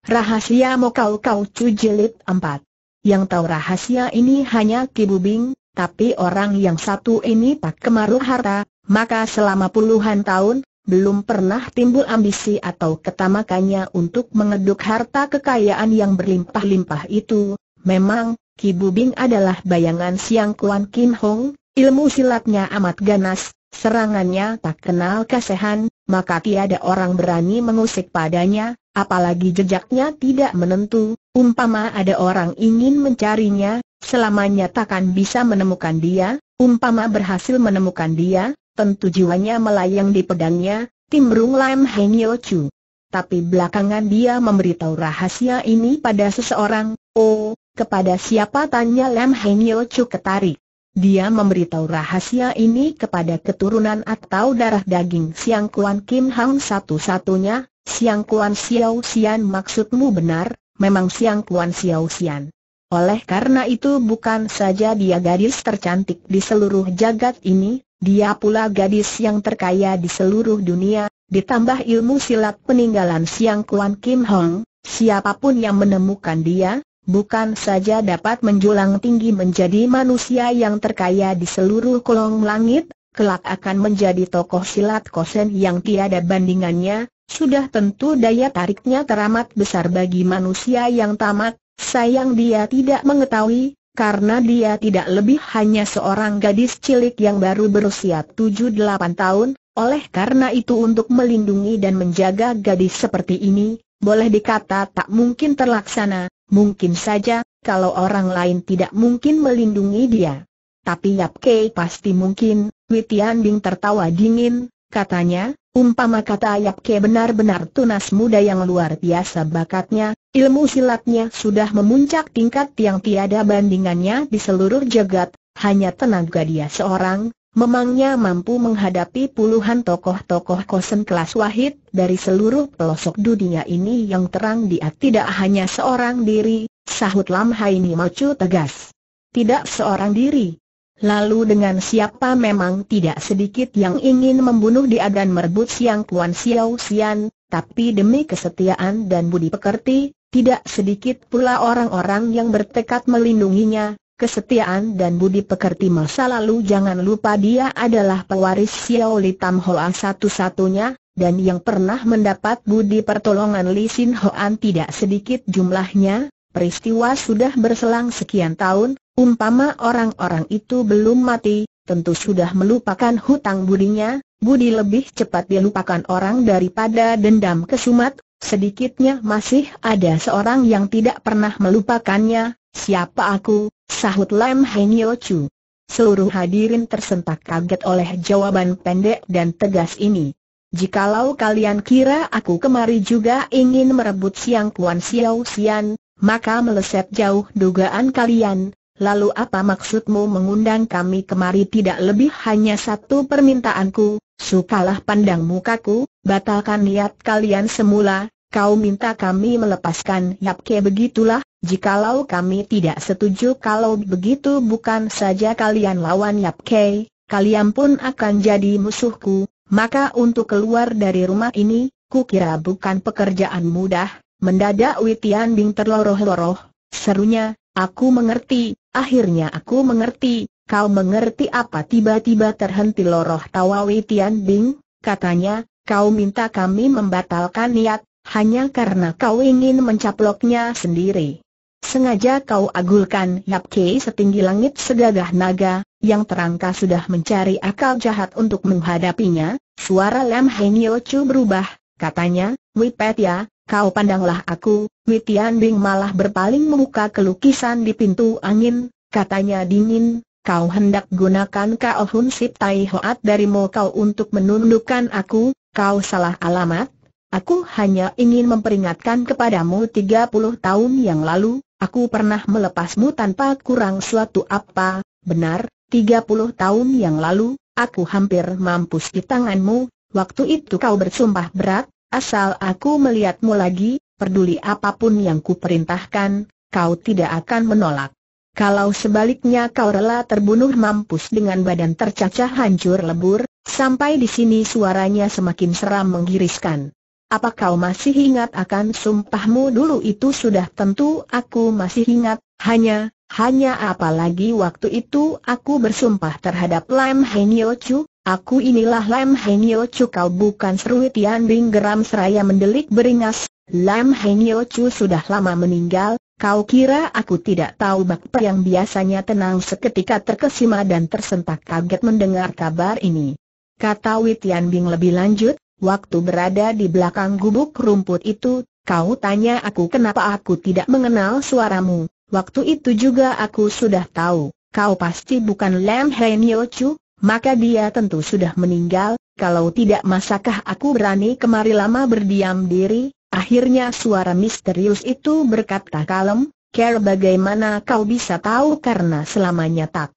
Rahasia Mokau Kau Cu Jilid 4 Yang tahu rahasia ini hanya Ki Bubing, tapi orang yang satu ini tak kemaruh harta, maka selama puluhan tahun, belum pernah timbul ambisi atau ketamakannya untuk mengeduk harta kekayaan yang berlimpah-limpah itu. Memang, Ki Bubing adalah bayangan Siang Kuan Kim Hong, ilmu silatnya amat ganas, serangannya tak kenal kesehan, maka tiada orang berani mengusik padanya, apalagi jejaknya tidak menentu, umpama ada orang ingin mencarinya, selamanya takkan bisa menemukan dia, umpama berhasil menemukan dia, tentu jiwanya melayang di pedangnya, Timrung Lam Heng Chu. Tapi belakangan dia memberitahu rahasia ini pada seseorang, oh, kepada siapa tanya Lam Heng Chu ketarik. Dia memberitahu rahasia ini kepada keturunan atau darah daging Siang Kuan Kim Hang satu-satunya, Siang Kuan Xiao Xian maksudmu benar, memang Siang Kuan Xiao Xian. Oleh karena itu bukan saja dia gadis tercantik di seluruh jagat ini, dia pula gadis yang terkaya di seluruh dunia, ditambah ilmu silat peninggalan Siang Kuan Kim Hong, siapa pun yang menemukan dia, bukan saja dapat menjulang tinggi menjadi manusia yang terkaya di seluruh kolong langit, kelak akan menjadi tokoh silat kosen yang tiada bandingannya, sudah tentu daya tariknya teramat besar bagi manusia yang tamat, sayang dia tidak mengetahui, karena dia tidak lebih hanya seorang gadis cilik yang baru berusia 7-8 tahun, oleh karena itu untuk melindungi dan menjaga gadis seperti ini, boleh dikata tak mungkin terlaksana, Mungkin saja, kalau orang lain tidak mungkin melindungi dia. Tapi Yap Kei pasti mungkin, Witian Bing tertawa dingin, katanya, umpama kata Yap Kei benar-benar tunas muda yang luar biasa bakatnya, ilmu silatnya sudah memuncak tingkat yang tiada bandingannya di seluruh jagat, hanya tenaga dia seorang, memangnya mampu menghadapi puluhan tokoh-tokoh kosen kelas wahid dari seluruh pelosok dunia ini yang terang dia tidak hanya seorang diri, sahut Lam Haini Macu tegas. Tidak seorang diri. Lalu dengan siapa memang tidak sedikit yang ingin membunuh dia dan merebut Siang Kuan Xiao Xian, tapi demi kesetiaan dan budi pekerti, tidak sedikit pula orang-orang yang bertekad melindunginya, kesetiaan dan budi pekerti masa lalu. Jangan lupa dia adalah pewaris Xiao Li Tam Hoa satu-satunya, dan yang pernah mendapat budi pertolongan Li Sin Hoan tidak sedikit jumlahnya, peristiwa sudah berselang sekian tahun, umpama orang-orang itu belum mati, tentu sudah melupakan hutang budinya, budi lebih cepat dilupakan orang daripada dendam kesumat, sedikitnya masih ada seorang yang tidak pernah melupakannya, siapa aku, sahut Lam Heng Chu. Seluruh hadirin tersentak kaget oleh jawaban pendek dan tegas ini. Jikalau kalian kira aku kemari juga ingin merebut Siang Kuan Xiao Xian, maka meleset jauh dugaan kalian. Lalu apa maksudmu mengundang kami kemari? Tidak lebih hanya satu permintaanku, sukalah pandang mukaku, batalkan niat kalian semula, kau minta kami melepaskan. Yapke begitulah, Jikalau kami tidak setuju kalau begitu bukan saja kalian lawan Yap Kei, kalian pun akan jadi musuhku, maka untuk keluar dari rumah ini, kukira bukan pekerjaan mudah, mendadak Witian Bing terloroh-loroh, serunya, aku mengerti, akhirnya aku mengerti, kau mengerti apa tiba-tiba terhenti loroh tawa Witian Bing, katanya, kau minta kami membatalkan niat, hanya karena kau ingin mencaploknya sendiri. Sengaja kau agulkan Yap Kei setinggi langit segagah naga, yang terangka sudah mencari akal jahat untuk menghadapinya, suara Lam Heng Chu berubah, katanya, Wipet ya, kau pandanglah aku, Witian Bing malah berpaling memuka kelukisan di pintu angin, katanya dingin, kau hendak gunakan Kau Hun Sip Tai Hoat dari kau untuk menundukkan aku, kau salah alamat, Aku hanya ingin memperingatkan kepadamu 30 tahun yang lalu, Aku pernah melepasmu tanpa kurang suatu apa, benar, 30 tahun yang lalu, aku hampir mampus di tanganmu, waktu itu kau bersumpah berat, asal aku melihatmu lagi, peduli apa pun yang kuperintahkan, kau tidak akan menolak. Kalau sebaliknya kau rela terbunuh mampus dengan badan tercacah hancur lebur, sampai di sini suaranya semakin seram menggiriskan. apa kau masih ingat akan sumpahmu dulu itu sudah tentu aku masih ingat, hanya, hanya apalagi waktu itu aku bersumpah terhadap Lam Heng Chu, aku inilah Lam Heng Chu kau bukan seru Tian Bing geram seraya mendelik beringas, Lam Heng Chu sudah lama meninggal, Kau kira aku tidak tahu Bakpa yang biasanya tenang seketika terkesima dan tersentak kaget mendengar kabar ini. Kata Witian Bing lebih lanjut, waktu berada di belakang gubuk rumput itu, kau tanya aku kenapa aku tidak mengenal suaramu. Waktu itu juga aku sudah tahu, kau pasti bukan Lam Hen Chu, maka dia tentu sudah meninggal, kalau tidak masakah aku berani kemari lama berdiam diri, Akhirnya suara misterius itu berkata kalem, Care bagaimana kau bisa tahu karena selamanya tak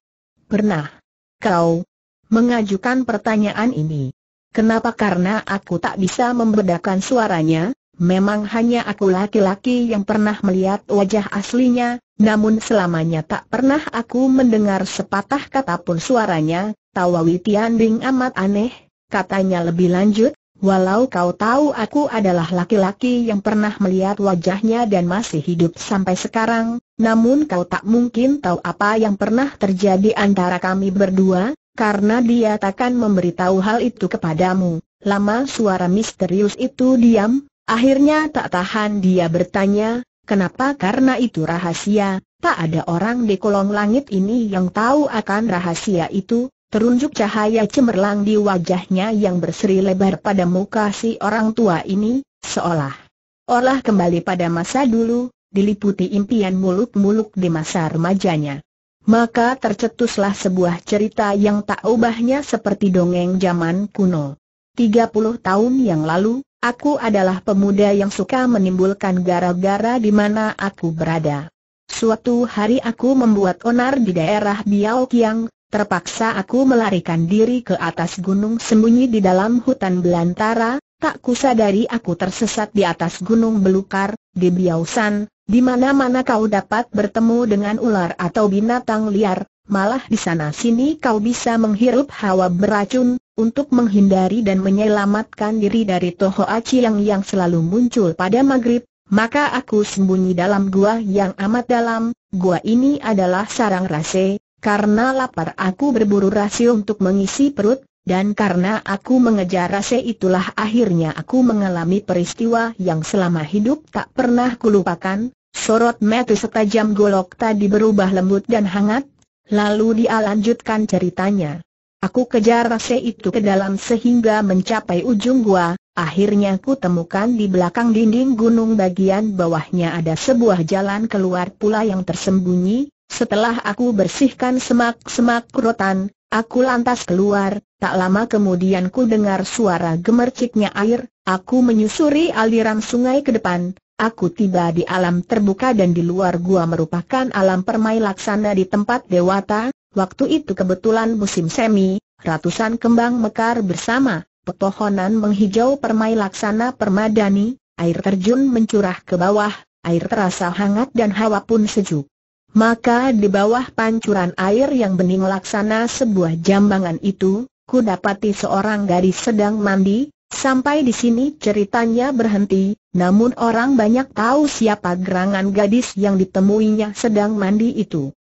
pernah kau mengajukan pertanyaan ini. Kenapa? Karena aku tak bisa membedakan suaranya, memang hanya aku laki-laki yang pernah melihat wajah aslinya, namun selamanya tak pernah aku mendengar sepatah kata pun suaranya, tawa Witian Bing amat aneh, katanya lebih lanjut, Walau kau tahu aku adalah laki-laki yang pernah melihat wajahnya dan masih hidup sampai sekarang, namun kau tak mungkin tahu apa yang pernah terjadi antara kami berdua, karena dia takkan memberitahu hal itu kepadamu. Lama suara misterius itu diam, akhirnya tak tahan dia bertanya, kenapa karena itu rahasia, tak ada orang di kolong langit ini yang tahu akan rahasia itu, Terunjuk cahaya cemerlang di wajahnya yang berseri lebar pada muka si orang tua ini, seolah olah kembali pada masa dulu, diliputi impian muluk-muluk di masa remajanya. Maka tercetuslah sebuah cerita yang tak ubahnya seperti dongeng zaman kuno. 30 tahun yang lalu, aku adalah pemuda yang suka menimbulkan gara-gara di mana aku berada. Suatu hari aku membuat onar di daerah Biao Kiang, Terpaksa aku melarikan diri ke atas gunung sembunyi di dalam hutan belantara, tak kusadari aku tersesat di atas gunung belukar, di Biausan, di mana-mana kau dapat bertemu dengan ular atau binatang liar, malah di sana sini kau bisa menghirup hawa beracun, untuk menghindari dan menyelamatkan diri dari Toho Aci yang selalu muncul pada maghrib, maka aku sembunyi dalam gua yang amat dalam, gua ini adalah sarang rase, karena lapar aku berburu rasi untuk mengisi perut, dan karena aku mengejar rase itulah akhirnya aku mengalami peristiwa yang selama hidup tak pernah kulupakan, sorot mata setajam golok tadi berubah lembut dan hangat, lalu dia lanjutkan ceritanya. Aku kejar rase itu ke dalam sehingga mencapai ujung gua, akhirnya ku temukan di belakang dinding gunung bagian bawahnya ada sebuah jalan keluar pula yang tersembunyi, setelah aku bersihkan semak-semak rotan, aku lantas keluar, tak lama kemudian ku dengar suara gemerciknya air, aku menyusuri aliran sungai ke depan, aku tiba di alam terbuka dan di luar gua merupakan alam permai laksana di tempat dewata, waktu itu kebetulan musim semi, ratusan kembang mekar bersama, pepohonan menghijau permai laksana permadani, air terjun mencurah ke bawah, air terasa hangat dan hawa pun sejuk. Maka di bawah pancuran air yang bening laksana sebuah jambangan itu, ku dapati seorang gadis sedang mandi, sampai di sini ceritanya berhenti, namun orang banyak tahu siapa gerangan gadis yang ditemuinya sedang mandi itu.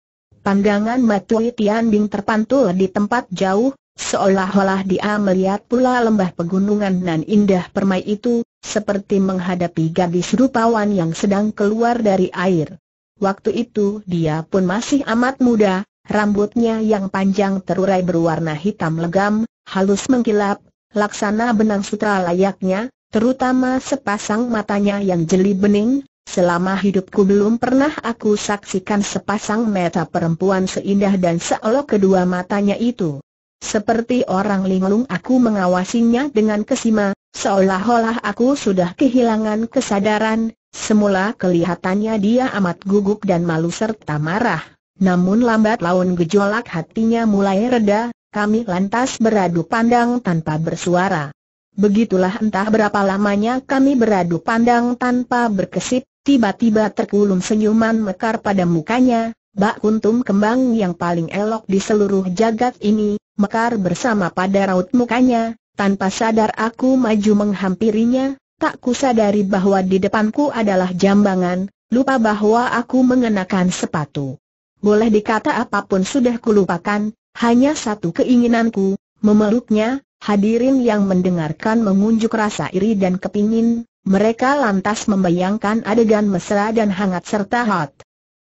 Pandangan Matu Tian Bing terpantul di tempat jauh, seolah-olah dia melihat pula lembah pegunungan nan indah permai itu, seperti menghadapi gadis rupawan yang sedang keluar dari air. Waktu itu dia pun masih amat muda, rambutnya yang panjang terurai berwarna hitam legam, halus mengkilap, laksana benang sutra layaknya, terutama sepasang matanya yang jeli bening, selama hidupku belum pernah aku saksikan sepasang mata perempuan seindah dan seolok kedua matanya itu. Seperti orang linglung aku mengawasinya dengan kesima, seolah-olah aku sudah kehilangan kesadaran, Semula kelihatannya dia amat gugup dan malu serta marah, namun lambat laun gejolak hatinya mulai reda, kami lantas beradu pandang tanpa bersuara. Begitulah entah berapa lamanya kami beradu pandang tanpa berkesip, tiba-tiba terkulum senyuman mekar pada mukanya, bak kuntum kembang yang paling elok di seluruh jagat ini, mekar bersama pada raut mukanya, tanpa sadar aku maju menghampirinya, Tak kusadari bahwa di depanku adalah jambangan, lupa bahwa aku mengenakan sepatu. Boleh dikata apa pun sudah kulupakan, hanya satu keinginanku, memeluknya, hadirin yang mendengarkan mengunjuk rasa iri dan kepingin, mereka lantas membayangkan adegan mesra dan hangat serta hot.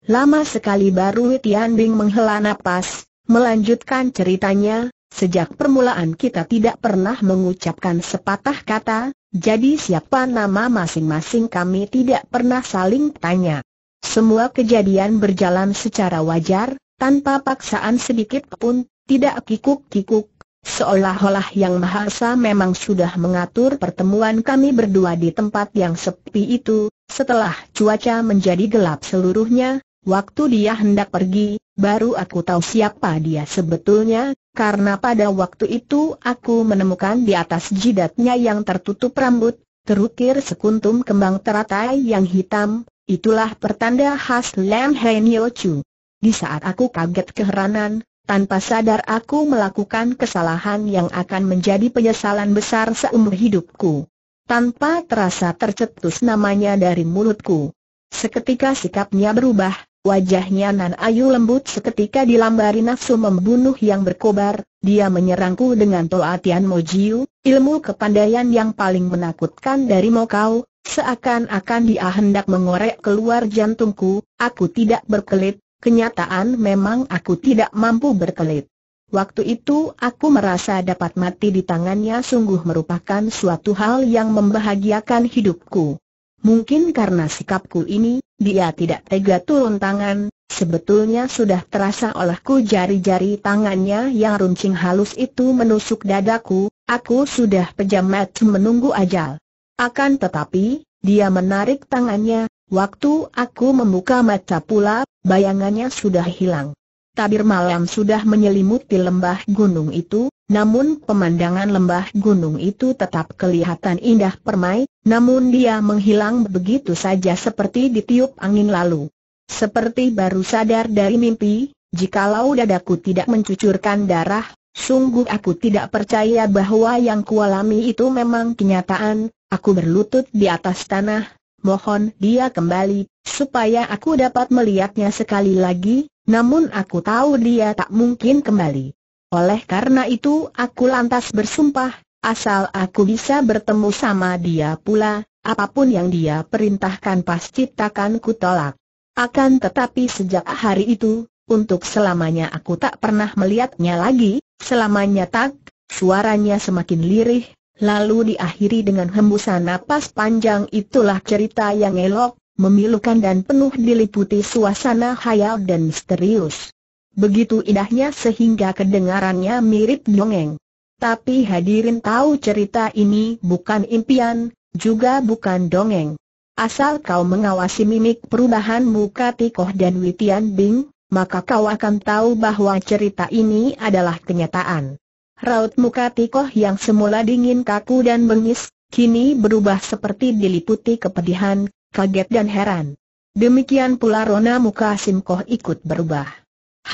Lama sekali baru Tian Bing menghela napas, melanjutkan ceritanya, sejak permulaan kita tidak pernah mengucapkan sepatah kata, jadi siapa nama masing-masing kami tidak pernah saling tanya. Semua kejadian berjalan secara wajar, tanpa paksaan sedikit pun, tidak kikuk-kikuk. Seolah-olah Yang Maha Esa memang sudah mengatur pertemuan kami berdua di tempat yang sepi itu, setelah cuaca menjadi gelap seluruhnya, waktu dia hendak pergi, baru aku tahu siapa dia sebetulnya, karena pada waktu itu aku menemukan di atas jidatnya yang tertutup rambut, terukir sekuntum kembang teratai yang hitam, itulah pertanda khas Lam Hen Chu. Di saat aku kaget keheranan, tanpa sadar aku melakukan kesalahan yang akan menjadi penyesalan besar seumur hidupku. Tanpa terasa tercetus namanya dari mulutku. Seketika sikapnya berubah, Wajahnya Nan Ayu lembut seketika dilambari nafsu membunuh yang berkobar, dia menyerangku dengan Toa Tian Mojiu, ilmu kepandaian yang paling menakutkan dari Mokau, seakan-akan dia hendak mengorek keluar jantungku, aku tidak berkelit, kenyataan memang aku tidak mampu berkelit. Waktu itu aku merasa dapat mati di tangannya sungguh merupakan suatu hal yang membahagiakan hidupku. Mungkin karena sikapku ini, dia tidak tega turun tangan, sebetulnya sudah terasa olehku jari-jari tangannya yang runcing halus itu menusuk dadaku, aku sudah pejam mata menunggu ajal. Akan tetapi, dia menarik tangannya, waktu aku membuka mata pula, bayangannya sudah hilang. Tabir malam sudah menyelimuti lembah gunung itu, namun pemandangan lembah gunung itu tetap kelihatan indah permai, namun dia menghilang begitu saja seperti ditiup angin lalu. Seperti baru sadar dari mimpi, jikalau dadaku tidak mencucurkan darah, sungguh aku tidak percaya bahwa yang kualami itu memang kenyataan, aku berlutut di atas tanah, mohon dia kembali, supaya aku dapat melihatnya sekali lagi, namun aku tahu dia tak mungkin kembali. Oleh karena itu aku lantas bersumpah, asal aku bisa bertemu sama dia pula, apa pun yang dia perintahkan pasti takkan kutolak. Akan tetapi sejak hari itu, untuk selamanya aku tak pernah melihatnya lagi, selamanya tak, suaranya semakin lirih, lalu diakhiri dengan hembusan napas panjang itulah cerita yang elok, memilukan dan penuh diliputi suasana khayal dan misterius. Begitu indahnya sehingga kedengarannya mirip dongeng. Tapi hadirin tahu cerita ini bukan impian, juga bukan dongeng. Asal kau mengawasi mimik perubahan muka Tikoh dan Witian Bing, maka kau akan tahu bahwa cerita ini adalah kenyataan. Raut muka Tikoh yang semula dingin kaku dan bengis, kini berubah seperti diliputi kepedihan, kaget dan heran. Demikian pula rona muka Simkoh ikut berubah.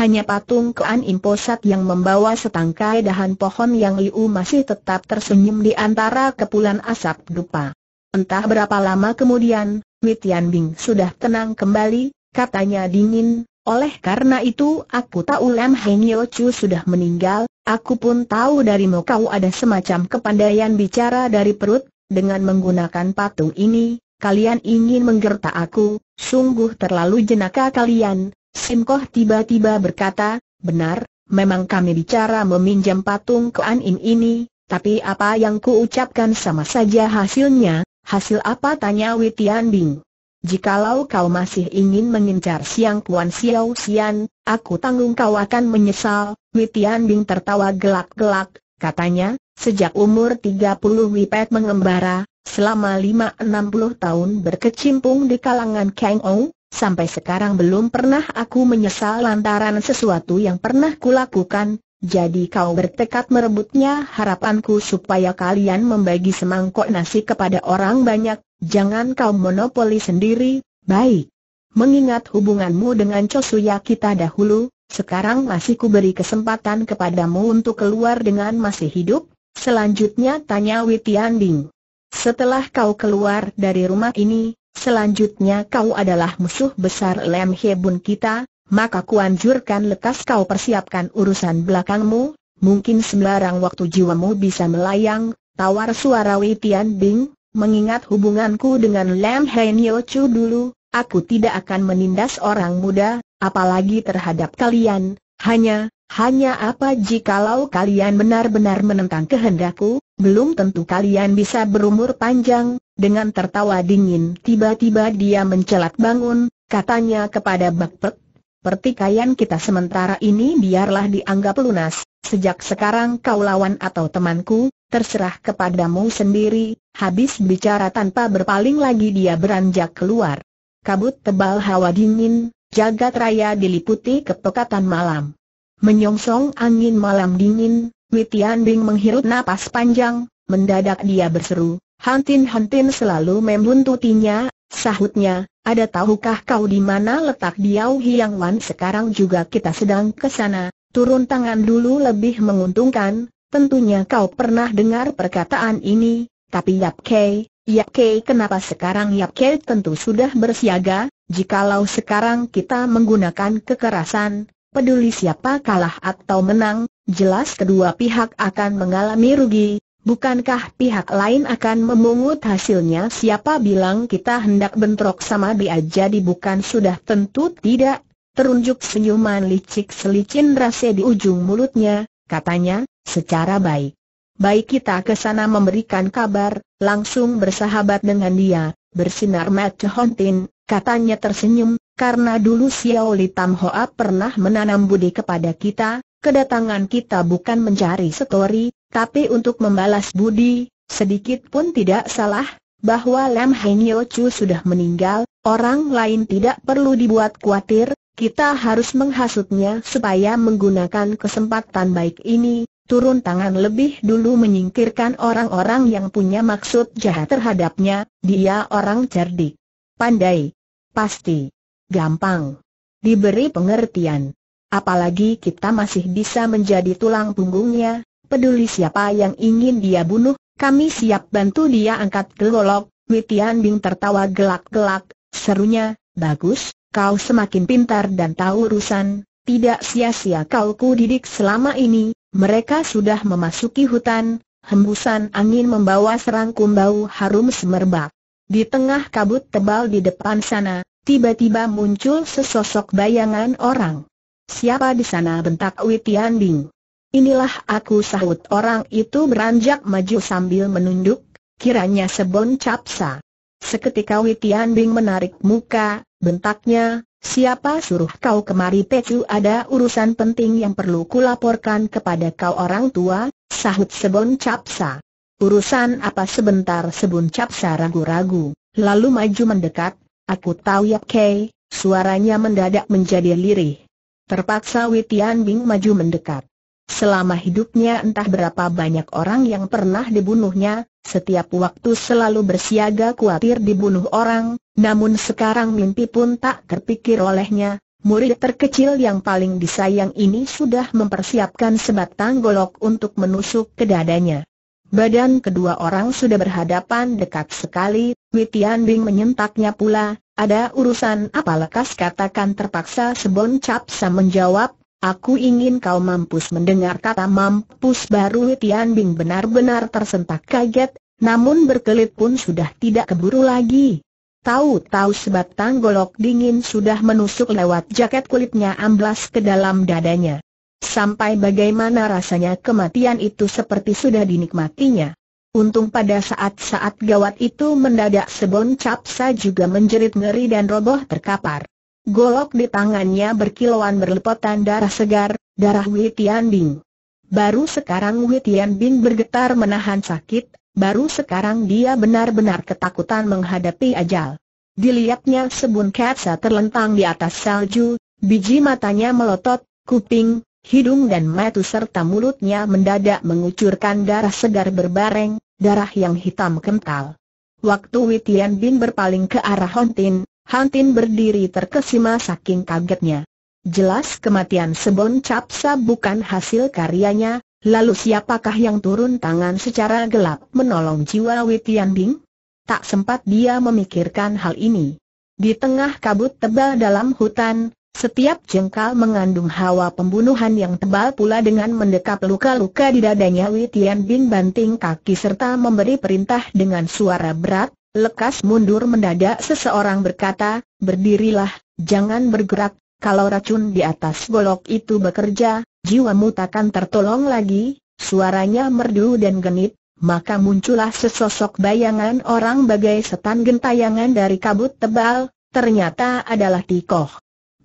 Hanya patung Kean Imposat yang membawa setangkai dahan pohon yang liu masih tetap tersenyum di antara kepulan asap dupa. Entah berapa lama kemudian, Witian Bing sudah tenang kembali, katanya dingin, oleh karena itu aku tahu Lam Heng Chu sudah meninggal, aku pun tahu dari kau ada semacam kepandaian bicara dari perut, dengan menggunakan patung ini, kalian ingin menggertak aku, sungguh terlalu jenaka kalian. Simkoh tiba-tiba berkata, benar, memang kami bicara meminjam patung ke An Im ini, tapi apa yang kuucapkan sama saja hasilnya, hasil apa tanya Witian Bing. Jikalau kau masih ingin mengincar Siang Kuan Xiao Xian, aku tanggung kau akan menyesal, Witian Bing tertawa gelak-gelak, katanya, sejak umur 30 Wipet mengembara, Selama lima enam puluh tahun berkecimpung di kalangan Kang Ou, sampai sekarang belum pernah aku menyesal lantaran sesuatu yang pernah kulakukan, jadi kau bertekad merebutnya harapanku supaya kalian membagi semangkok nasi kepada orang banyak, jangan kau monopoli sendiri, baik. Mengingat hubunganmu dengan Chosuya kita dahulu, sekarang masih kuberi kesempatan kepadamu untuk keluar dengan masih hidup, selanjutnya tanya Witian Bing. setelah kau keluar dari rumah ini, selanjutnya kau adalah musuh besar Lem Hebun kita, maka kuanjurkan lekas kau persiapkan urusan belakangmu, mungkin sembarang waktu jiwamu bisa melayang, tawar suara Witian Bing, mengingat hubunganku dengan Lem Henyo Chu dulu, aku tidak akan menindas orang muda, apalagi terhadap kalian, hanya, hanya apa jikalau kalian benar-benar menentang kehendakku, belum tentu kalian bisa berumur panjang, dengan tertawa dingin tiba-tiba dia mencelat bangun, katanya kepada Bakpek, pertikaian kita sementara ini biarlah dianggap lunas, sejak sekarang kau lawan atau temanku, terserah kepadamu sendiri, habis bicara tanpa berpaling lagi dia beranjak keluar. Kabut tebal hawa dingin, jagat raya diliputi kepekatan malam. Menyongsong angin malam dingin, Witian Bing menghirup napas panjang, mendadak dia berseru, Hantin-hantin selalu membuntutinya, sahutnya, ada tahukah kau di mana letak Diau Hiang Wan sekarang juga kita sedang ke sana, turun tangan dulu lebih menguntungkan, tentunya kau pernah dengar perkataan ini, tapi Yap Kei, Yap Kei kenapa sekarang Yap Kei tentu sudah bersiaga, jikalau sekarang kita menggunakan kekerasan, peduli siapa kalah atau menang, jelas kedua pihak akan mengalami rugi, bukankah pihak lain akan memungut hasilnya? Siapa bilang kita hendak bentrok sama dia? Jadi bukan sudah tentu tidak, terunjuk senyuman licik selicin rasa di ujung mulutnya, katanya, secara baik. Baik kita ke sana memberikan kabar, langsung bersahabat dengan dia, bersinar mata Hontin, katanya tersenyum, karena dulu Xiao Li Tam Hoa pernah menanam budi kepada kita, kedatangan kita bukan mencari story, tapi untuk membalas budi, sedikit pun tidak salah, bahwa Lam Heng Chu sudah meninggal, orang lain tidak perlu dibuat khawatir, kita harus menghasutnya supaya menggunakan kesempatan baik ini, turun tangan lebih dulu menyingkirkan orang-orang yang punya maksud jahat terhadapnya, dia orang cerdik. Pandai, Pasti. Gampang. Diberi pengertian. Apalagi kita masih bisa menjadi tulang punggungnya, peduli siapa yang ingin dia bunuh, kami siap bantu dia angkat golok. Witian Bing tertawa gelak-gelak, serunya, bagus, kau semakin pintar dan tahu urusan, tidak sia-sia kau kudidik selama ini, mereka sudah memasuki hutan, hembusan angin membawa serangkum bau harum semerbak. Di tengah kabut tebal di depan sana, tiba-tiba muncul sesosok bayangan orang. Siapa di sana bentak Witian Bing. Inilah aku sahut orang itu beranjak maju sambil menunduk, kiranya Sebon Capsa. Seketika Witian Bing menarik muka, bentaknya, siapa suruh kau kemari Pecu ada urusan penting yang perlu kulaporkan kepada kau orang tua, sahut Sebon Capsa. Urusan apa sebentar sebun capsa ragu-ragu, lalu maju mendekat, aku tahu Yap Kei, suaranya mendadak menjadi lirih. Terpaksa Witian Bing maju mendekat. Selama hidupnya entah berapa banyak orang yang pernah dibunuhnya, setiap waktu selalu bersiaga khawatir dibunuh orang, namun sekarang mimpi pun tak terpikir olehnya, murid terkecil yang paling disayang ini sudah mempersiapkan sebatang golok untuk menusuk ke dadanya. Badan kedua orang sudah berhadapan dekat sekali, Witian Bing menyentaknya pula, ada urusan apa lekas katakan terpaksa Sebon Capsa menjawab, aku ingin kau mampus mendengar kata mampus baru Witian Bing benar-benar tersentak kaget, namun berkelit pun sudah tidak keburu lagi. Tahu-tahu sebatang golok dingin sudah menusuk lewat jaket kulitnya amblas ke dalam dadanya. Sampai bagaimana rasanya kematian itu seperti sudah dinikmatinya. Untung pada saat-saat gawat itu mendadak Sebon Capsa juga menjerit ngeri dan roboh terkapar. Golok di tangannya berkilauan berlepotan darah segar, darah Witian Bing. Baru sekarang Witian Bing bergetar menahan sakit, baru sekarang dia benar-benar ketakutan menghadapi ajal. Dilihatnya Sebun Capsa terlentang di atas salju, biji matanya melotot, kuping, hidung dan mata serta mulutnya mendadak mengucurkan darah segar berbareng, darah yang hitam kental. Waktu Witian Bin berpaling ke arah Hontin, Hontin berdiri terkesima saking kagetnya. Jelas kematian Sebon Capsa bukan hasil karyanya, Lalu siapakah yang turun tangan secara gelap menolong jiwa Witian Bing? Tak sempat dia memikirkan hal ini. Di tengah kabut tebal dalam hutan, setiap jengkal mengandung hawa pembunuhan yang tebal pula dengan mendekap luka-luka di dadanya Witian Bing banting kaki serta memberi perintah dengan suara berat, lekas mundur mendadak seseorang berkata, berdirilah, jangan bergerak, kalau racun di atas golok itu bekerja, jiwamu takkan tertolong lagi, suaranya merdu dan genit, maka muncullah sesosok bayangan orang bagai setan gentayangan dari kabut tebal, ternyata adalah Tikoh.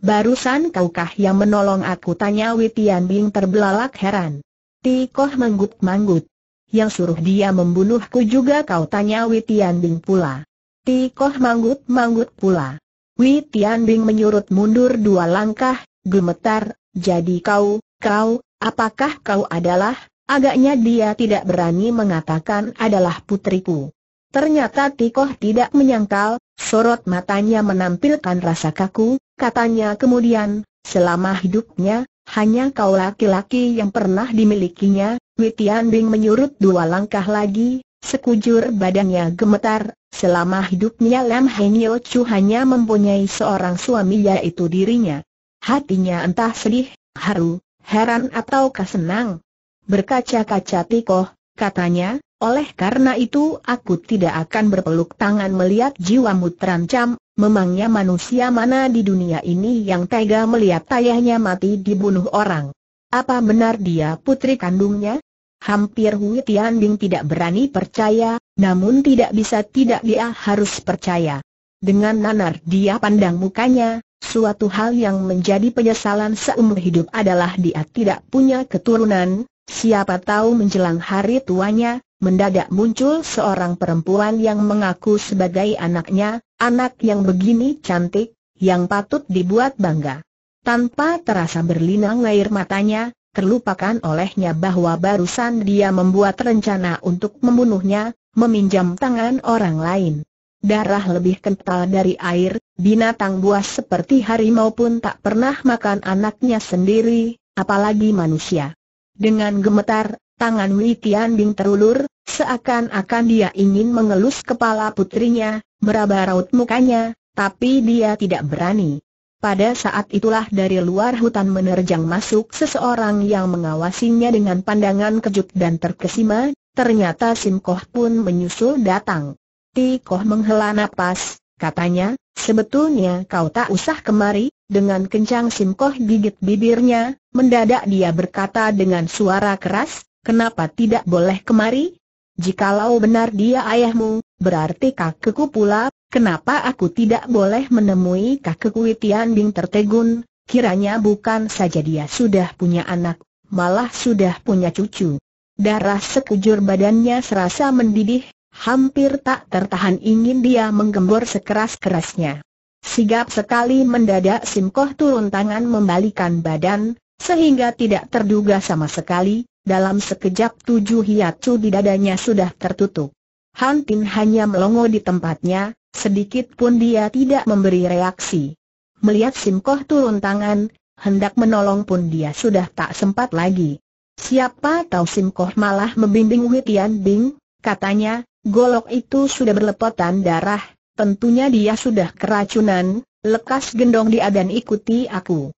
Barusan kaukah yang menolong aku tanya Witian Bing terbelalak heran. Tikoh manggut-manggut. Yang suruh dia membunuhku juga kau tanya Witian Bing pula. Tikoh manggut-manggut pula. Witian Bing menyurut mundur dua langkah, gemetar, jadi kau, Kau, apakah kau adalah? Agaknya dia tidak berani mengatakan adalah putriku. Ternyata Tikoh tidak menyangkal, sorot matanya menampilkan rasa kaku, katanya kemudian, selama hidupnya, hanya kau laki-laki yang pernah dimilikinya, Witian Bing menyurut dua langkah lagi, sekujur badannya gemetar, selama hidupnya Lam Heng Chu hanya mempunyai seorang suami yaitu dirinya. Hatinya entah sedih, haru, heran ataukah senang? Berkaca-kaca tikoh, katanya, oleh karena itu aku tidak akan berpeluk tangan melihat jiwamu terancam, memangnya manusia mana di dunia ini yang tega melihat ayahnya mati dibunuh orang. Apa benar dia putri kandungnya? Hampir Hui Tian Bing tidak berani percaya, namun tidak bisa tidak dia harus percaya. Dengan nanar dia pandang mukanya, Suatu hal yang menjadi penyesalan seumur hidup adalah dia tidak punya keturunan, siapa tahu menjelang hari tuanya, mendadak muncul seorang perempuan yang mengaku sebagai anaknya, anak yang begini cantik, yang patut dibuat bangga. Tanpa terasa berlinang air matanya, terlupakan olehnya bahwa barusan dia membuat rencana untuk membunuhnya, meminjam tangan orang lain darah lebih kental dari air, binatang buas seperti harimau pun tak pernah makan anaknya sendiri, apalagi manusia. Dengan gemetar, tangan Wei Tianbing terulur, seakan-akan dia ingin mengelus kepala putrinya, meraba raut mukanya, tapi dia tidak berani. Pada saat itulah dari luar hutan menerjang masuk seseorang yang mengawasinya dengan pandangan kejut dan terkesima, ternyata Sim Koh pun menyusul datang. Tikoh menghela napas, katanya, sebetulnya kau tak usah kemari, dengan kencang Sim Koh gigit bibirnya, mendadak dia berkata dengan suara keras, kenapa tidak boleh kemari? Jikalau benar dia ayahmu, berarti kakekku pula, kenapa aku tidak boleh menemui kakekku Tian Bing tertegun, kiranya bukan saja dia sudah punya anak, malah sudah punya cucu. Darah sekujur badannya serasa mendidih, Hampir tak tertahan ingin dia menggembor sekeras-kerasnya. Sigap sekali mendadak Simkoh turun tangan membalikan badan, sehingga tidak terduga sama sekali, dalam sekejap tujuh hiatsu di dadanya sudah tertutup. Hantin hanya melongo di tempatnya, sedikit pun dia tidak memberi reaksi. Melihat Simkoh turun tangan, hendak menolong pun dia sudah tak sempat lagi. Siapa tahu Simkoh malah membimbing Witian Bing, katanya, Golok itu sudah berlepotan darah, tentunya dia sudah keracunan, lekas gendong dia dan ikuti aku.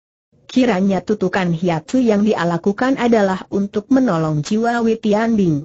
Kiranya tutukan hiatsu yang dia lakukan adalah untuk menolong jiwa Witian Bing.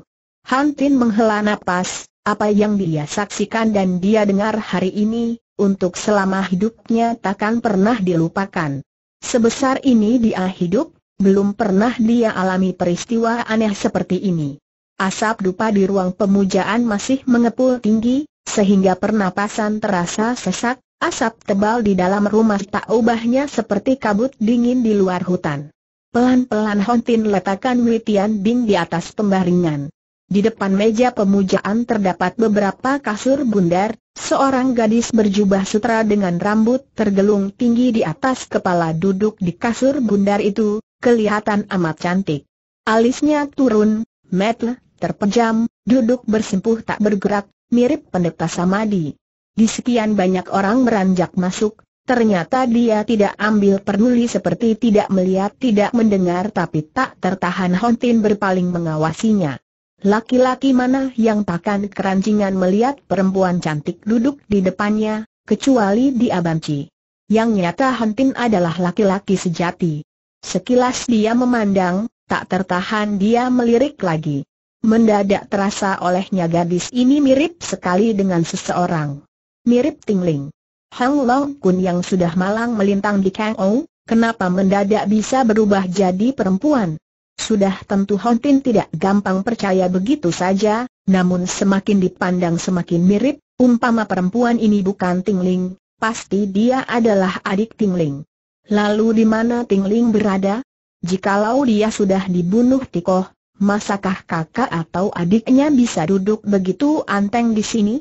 Hantin menghela napas, apa yang dia saksikan dan dia dengar hari ini, untuk selama hidupnya takkan pernah dilupakan. Sebesar ini dia hidup, belum pernah dia alami peristiwa aneh seperti ini. Asap dupa di ruang pemujaan masih mengepul tinggi, sehingga pernapasan terasa sesak, asap tebal di dalam rumah tak ubahnya seperti kabut dingin di luar hutan. Pelan-pelan Hontin letakkan Witian Bing di atas pembaringan. Di depan meja pemujaan terdapat beberapa kasur bundar, seorang gadis berjubah sutra dengan rambut tergelung tinggi di atas kepala duduk di kasur bundar itu, kelihatan amat cantik. Alisnya turun, metle, terpejam, duduk bersimpuh tak bergerak, mirip pendeta Samadi. Di sekian banyak orang meranjak masuk, Ternyata dia tidak ambil peduli seperti tidak melihat tidak mendengar tapi tak tertahan Hontin berpaling mengawasinya. Laki-laki mana yang takkan kerancingan melihat perempuan cantik duduk di depannya, kecuali dia banci. Yang nyata Hontin adalah laki-laki sejati. Sekilas dia memandang, tak tertahan dia melirik lagi. Mendadak terasa olehnya gadis ini mirip sekali dengan seseorang. Mirip Tingling. Hang Long Kun yang sudah malang melintang di Kang Ou, kenapa mendadak bisa berubah jadi perempuan? Sudah tentu Hontin tidak gampang percaya begitu saja, namun semakin dipandang semakin mirip, umpama perempuan ini bukan Tingling, pasti dia adalah adik Tingling. Lalu di mana Tingling berada? Jikalau dia sudah dibunuh Tikoh, masakah kakak atau adiknya bisa duduk begitu anteng di sini?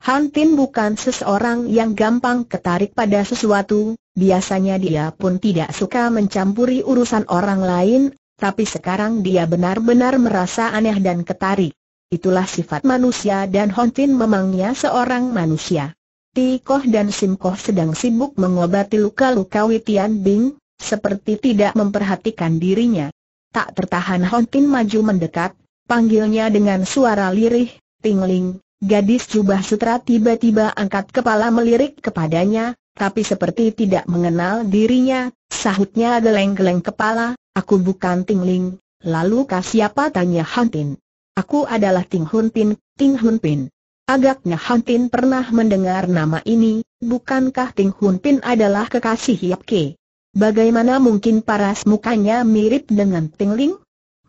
Han Tin bukan seseorang yang gampang ketarik pada sesuatu, biasanya dia pun tidak suka mencampuri urusan orang lain, tapi sekarang dia benar-benar merasa aneh dan ketarik. Itulah sifat manusia dan Hon Tin memangnya seorang manusia. Tikoh dan Sim Koh sedang sibuk mengobati luka-luka Witian Bing, seperti tidak memperhatikan dirinya. Tak tertahan Hon Tin maju mendekat, panggilnya dengan suara lirih, Tingling, Gadis jubah sutra tiba-tiba angkat kepala melirik kepadanya, tapi seperti tidak mengenal dirinya, sahutnya geleng-geleng kepala, aku bukan Tingling, lalu kah siapa tanya Hantin. Aku adalah Ting Hun Pin, Ting Hun Pin. Agaknya Hantin pernah mendengar nama ini, bukankah Ting Hun Pin adalah kekasih Yap Ke? Bagaimana mungkin paras mukanya mirip dengan Tingling?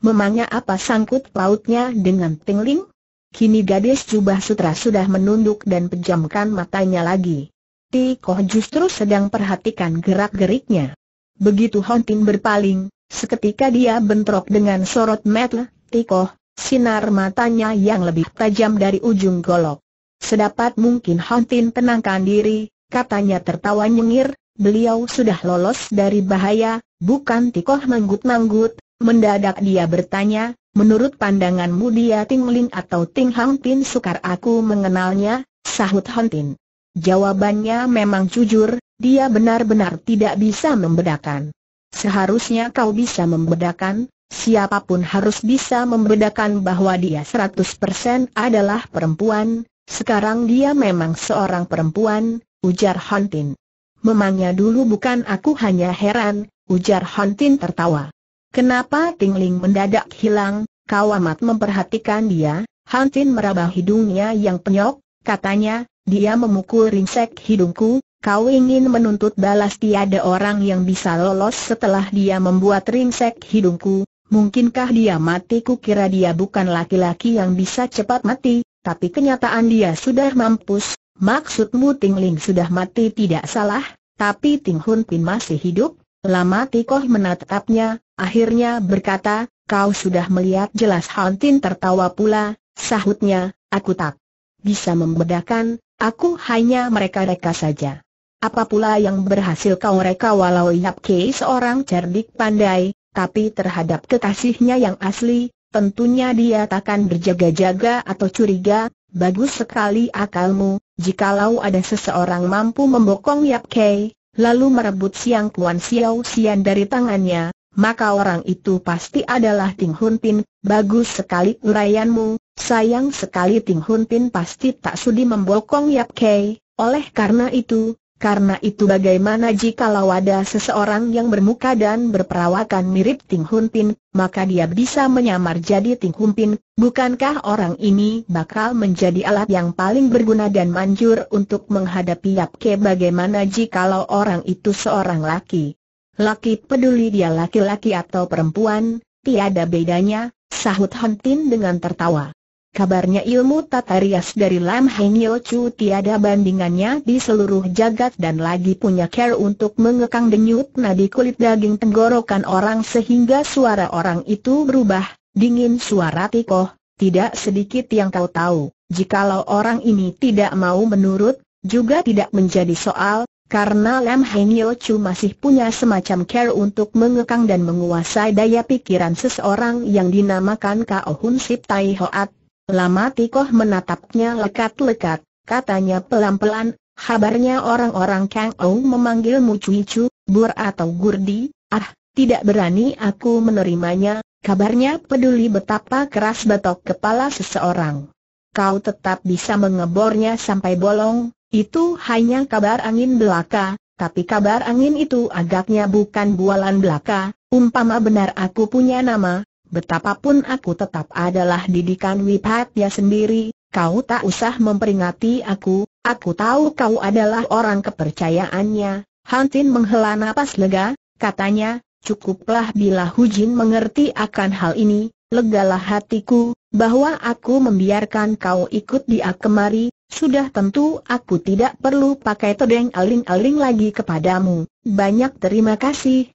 Memangnya apa sangkut pautnya dengan Tingling? Kini gadis jubah sutra sudah menunduk dan pejamkan matanya lagi. Tikoh justru sedang perhatikan gerak-geriknya. Begitu Hontin berpaling, seketika dia bentrok dengan sorot mata Tikoh, sinar matanya yang lebih tajam dari ujung golok. Sedapat mungkin Hontin tenangkan diri, katanya tertawa nyengir, beliau sudah lolos dari bahaya, bukan Tikoh manggut-manggut, mendadak dia bertanya, Menurut pandanganmu dia Ting Ling atau Ting Hang Tin sukar aku mengenalnya, sahut Hon Tin. Jawabannya memang jujur, dia benar-benar tidak bisa membedakan. Seharusnya kau bisa membedakan, siapa pun harus bisa membedakan bahwa dia 100% adalah perempuan, sekarang dia memang seorang perempuan, ujar Tin. Memangnya dulu bukan aku hanya heran, ujar Tin tertawa. Kenapa Tingling mendadak hilang, kau amat memperhatikan dia, Hantin meraba hidungnya yang penyok, katanya, dia memukul ringsek hidungku, kau ingin menuntut balas tiada orang yang bisa lolos setelah dia membuat ringsek hidungku, mungkinkah dia mati? Ku kira dia bukan laki-laki yang bisa cepat mati, tapi kenyataan dia sudah mampus, maksudmu Tingling sudah mati tidak salah, tapi Ting Hun Pin masih hidup, lama Tikoh menatapnya, Akhirnya berkata, kau sudah melihat jelas Hantin tertawa pula, sahutnya, aku tak bisa membedakan, aku hanya mereka-reka saja. Apa pula yang berhasil kau reka walau Yap Kei seorang cerdik pandai, tapi terhadap kekasihnya yang asli, tentunya dia takkan berjaga-jaga atau curiga, bagus sekali akalmu, jikalau ada seseorang mampu membokong Yap Kei, lalu merebut Siang Kuan Xiao Xian dari tangannya, maka orang itu pasti adalah Ting Hun Pin, bagus sekali uraianmu, sayang sekali Ting Hun Pin pasti tak sudi membokong Yap Kei, oleh karena itu, karena itu bagaimana jika ada seseorang yang bermuka dan berperawakan mirip Ting Hun Pin, maka dia bisa menyamar jadi Ting Hun Pin, bukankah orang ini bakal menjadi alat yang paling berguna dan manjur untuk menghadapi Yap Kei bagaimana jikalau orang itu seorang laki? Laki peduli dia laki-laki atau perempuan, tiada bedanya, sahut Hontin dengan tertawa. Kabarnya ilmu tata rias dari Lam Heng Chu tiada bandingannya di seluruh jagat dan lagi punya care untuk mengekang denyut nadi kulit daging tenggorokan orang sehingga suara orang itu berubah, dingin suara tikoh, tidak sedikit yang kau tahu, jikalau orang ini tidak mau menurut, juga tidak menjadi soal, karena Lam Heng Chu masih punya semacam care untuk mengekang dan menguasai daya pikiran seseorang yang dinamakan Kao Hun Sip Tai Hoat. Lama Tikoh menatapnya lekat-lekat, katanya pelan-pelan, Kabarnya orang-orang Kang Ou memanggilmu Cuicu, Bur atau Gurdi, ah, tidak berani aku menerimanya, kabarnya peduli betapa keras betok kepala seseorang. Kau tetap bisa mengebornya sampai bolong, itu hanya kabar angin belaka, tapi kabar angin itu agaknya bukan bualan belaka, umpama benar aku punya nama, betapapun aku tetap adalah didikan Wipatya sendiri, kau tak usah memperingati aku, aku tahu kau adalah orang kepercayaannya. Hantin menghela napas lega, katanya, cukuplah bila Hujin mengerti akan hal ini, legalah hatiku, bahwa aku membiarkan kau ikut dia kemari, sudah tentu aku tidak perlu pakai todeng aling-aling lagi kepadamu, banyak terima kasih.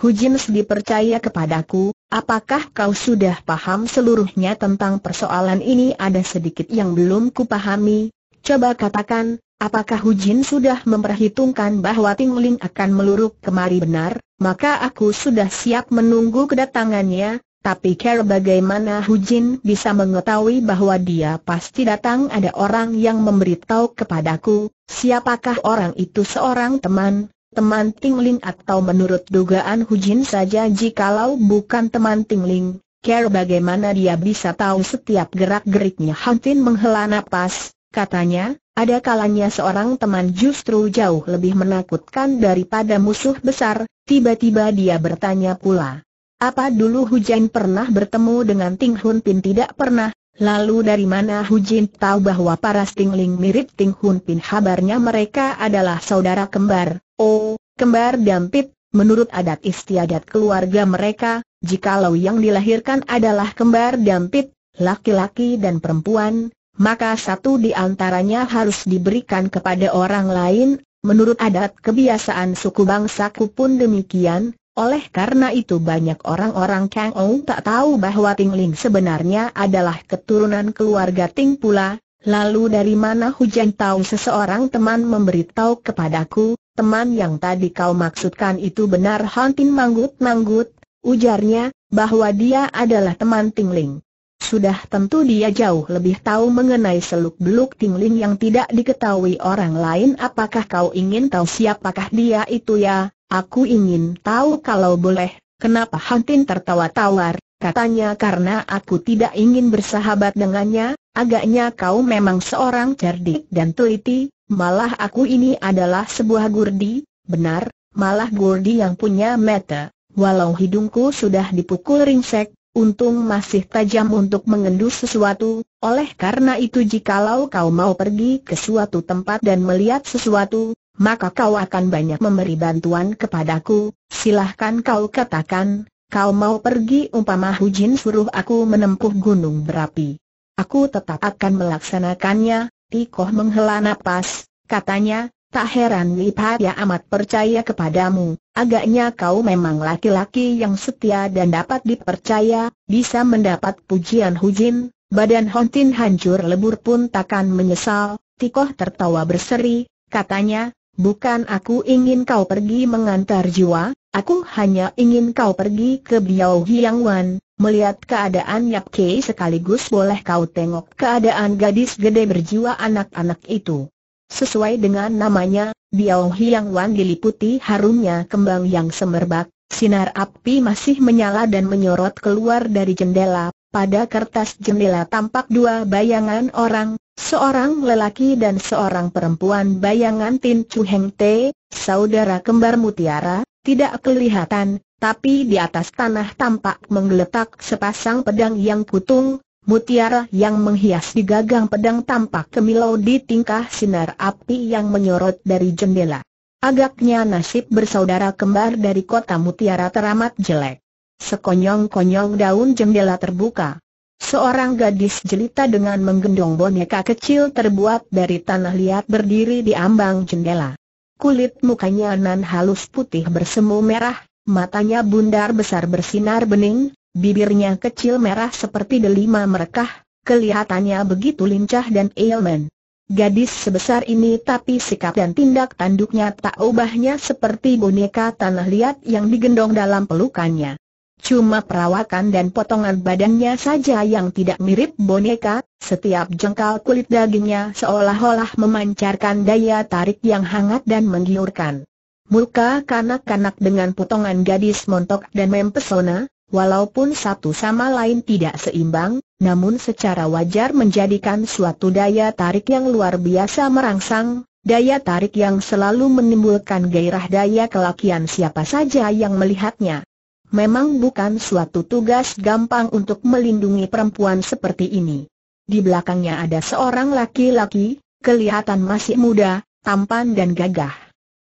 Hujin dipercaya kepadaku, apakah kau sudah paham seluruhnya tentang persoalan ini? Ada sedikit yang belum kupahami? Coba katakan, apakah Hujin sudah memperhitungkan bahwa Ting Ling akan meluruk kemari benar, maka aku sudah siap menunggu kedatangannya, tapi care bagaimana Hujin bisa mengetahui bahwa dia pasti datang? Ada orang yang memberitahu kepadaku, siapakah orang itu? Seorang teman, teman Tingling atau menurut dugaan Hujin saja jikalau bukan teman Tingling, care bagaimana dia bisa tahu setiap gerak-geriknya Hantin menghela napas, katanya, ada kalanya seorang teman justru jauh lebih menakutkan daripada musuh besar, tiba-tiba dia bertanya pula. Apa dulu Hujan pernah bertemu dengan Ting Hun Pin? Tidak pernah, lalu dari mana Hujin tahu bahwa para Stingling mirip Ting Hun Pin? Habarnya mereka adalah saudara kembar, Oh, kembar dampit, menurut adat istiadat keluarga mereka, jikalau yang dilahirkan adalah kembar dampit, laki-laki dan perempuan, maka satu di antaranya harus diberikan kepada orang lain, menurut adat kebiasaan suku bangsaku pun demikian, oleh karena itu banyak orang-orang Kang Ou tak tahu bahwa Ting Ling sebenarnya adalah keturunan keluarga Ting pula, lalu dari mana Hujan tahu seseorang teman memberitahu kepadaku, teman yang tadi kau maksudkan itu benar Hantin manggut-manggut, ujarnya, bahwa dia adalah teman Tingling. Sudah tentu dia jauh lebih tahu mengenai seluk-beluk Tingling yang tidak diketahui orang lain. Apakah kau ingin tahu siapakah dia itu ya, aku ingin tahu kalau boleh, kenapa Hantin tertawa tawar, katanya karena aku tidak ingin bersahabat dengannya, agaknya kau memang seorang cerdik dan teliti, Malah aku ini adalah sebuah gurdi, benar, malah gurdi yang punya mata. Walau hidungku sudah dipukul ringsek, untung masih tajam untuk mengendus sesuatu, oleh karena itu jikalau kau mau pergi ke suatu tempat dan melihat sesuatu, maka kau akan banyak memberi bantuan kepadaku, silahkan kau katakan, kau mau pergi umpama Hujin suruh aku menempuh gunung berapi. Aku tetap akan melaksanakannya, Tikoh menghela napas, katanya, tak heran ya amat percaya kepadamu, agaknya kau memang laki-laki yang setia dan dapat dipercaya, bisa mendapat pujian Hujin, badan Hontin hancur lebur pun takkan menyesal, Tikoh tertawa berseri, katanya, bukan aku ingin kau pergi mengantar jiwa, aku hanya ingin kau pergi ke Biao Hiang Wan, Melihat keadaan Yap Kei sekaligus boleh kau tengok keadaan gadis gede berjiwa anak-anak itu. Sesuai dengan namanya, Biao Hiang Wan diliputi harumnya kembang yang semerbak, sinar api masih menyala dan menyorot keluar dari jendela, pada kertas jendela tampak dua bayangan orang, seorang lelaki dan seorang perempuan. Bayangan Tin Chu Heng Te, saudara kembar mutiara, tidak kelihatan, tapi di atas tanah tampak menggeletak sepasang pedang yang kutung, mutiara yang menghias di gagang pedang tampak kemilau di tingkah sinar api yang menyorot dari jendela. Agaknya nasib bersaudara kembar dari kota mutiara teramat jelek. Sekonyong-konyong daun jendela terbuka. Seorang gadis jelita dengan menggendong boneka kecil terbuat dari tanah liat berdiri di ambang jendela. Kulit mukanya nan halus putih bersemu merah, matanya bundar besar bersinar bening, bibirnya kecil merah seperti delima merekah, kelihatannya begitu lincah dan elemen. Gadis sebesar ini tapi sikap dan tindak tanduknya tak ubahnya seperti boneka tanah liat yang digendong dalam pelukannya. cuma perawakan dan potongan badannya saja yang tidak mirip boneka, setiap jengkal kulit dagingnya seolah-olah memancarkan daya tarik yang hangat dan menggiurkan. Muka kanak-kanak dengan potongan gadis montok dan mempesona, walaupun satu sama lain tidak seimbang, namun secara wajar menjadikan suatu daya tarik yang luar biasa merangsang, daya tarik yang selalu menimbulkan gairah daya kelakian siapa saja yang melihatnya. Memang bukan suatu tugas gampang untuk melindungi perempuan seperti ini. Di belakangnya ada seorang laki-laki, kelihatan masih muda, tampan dan gagah.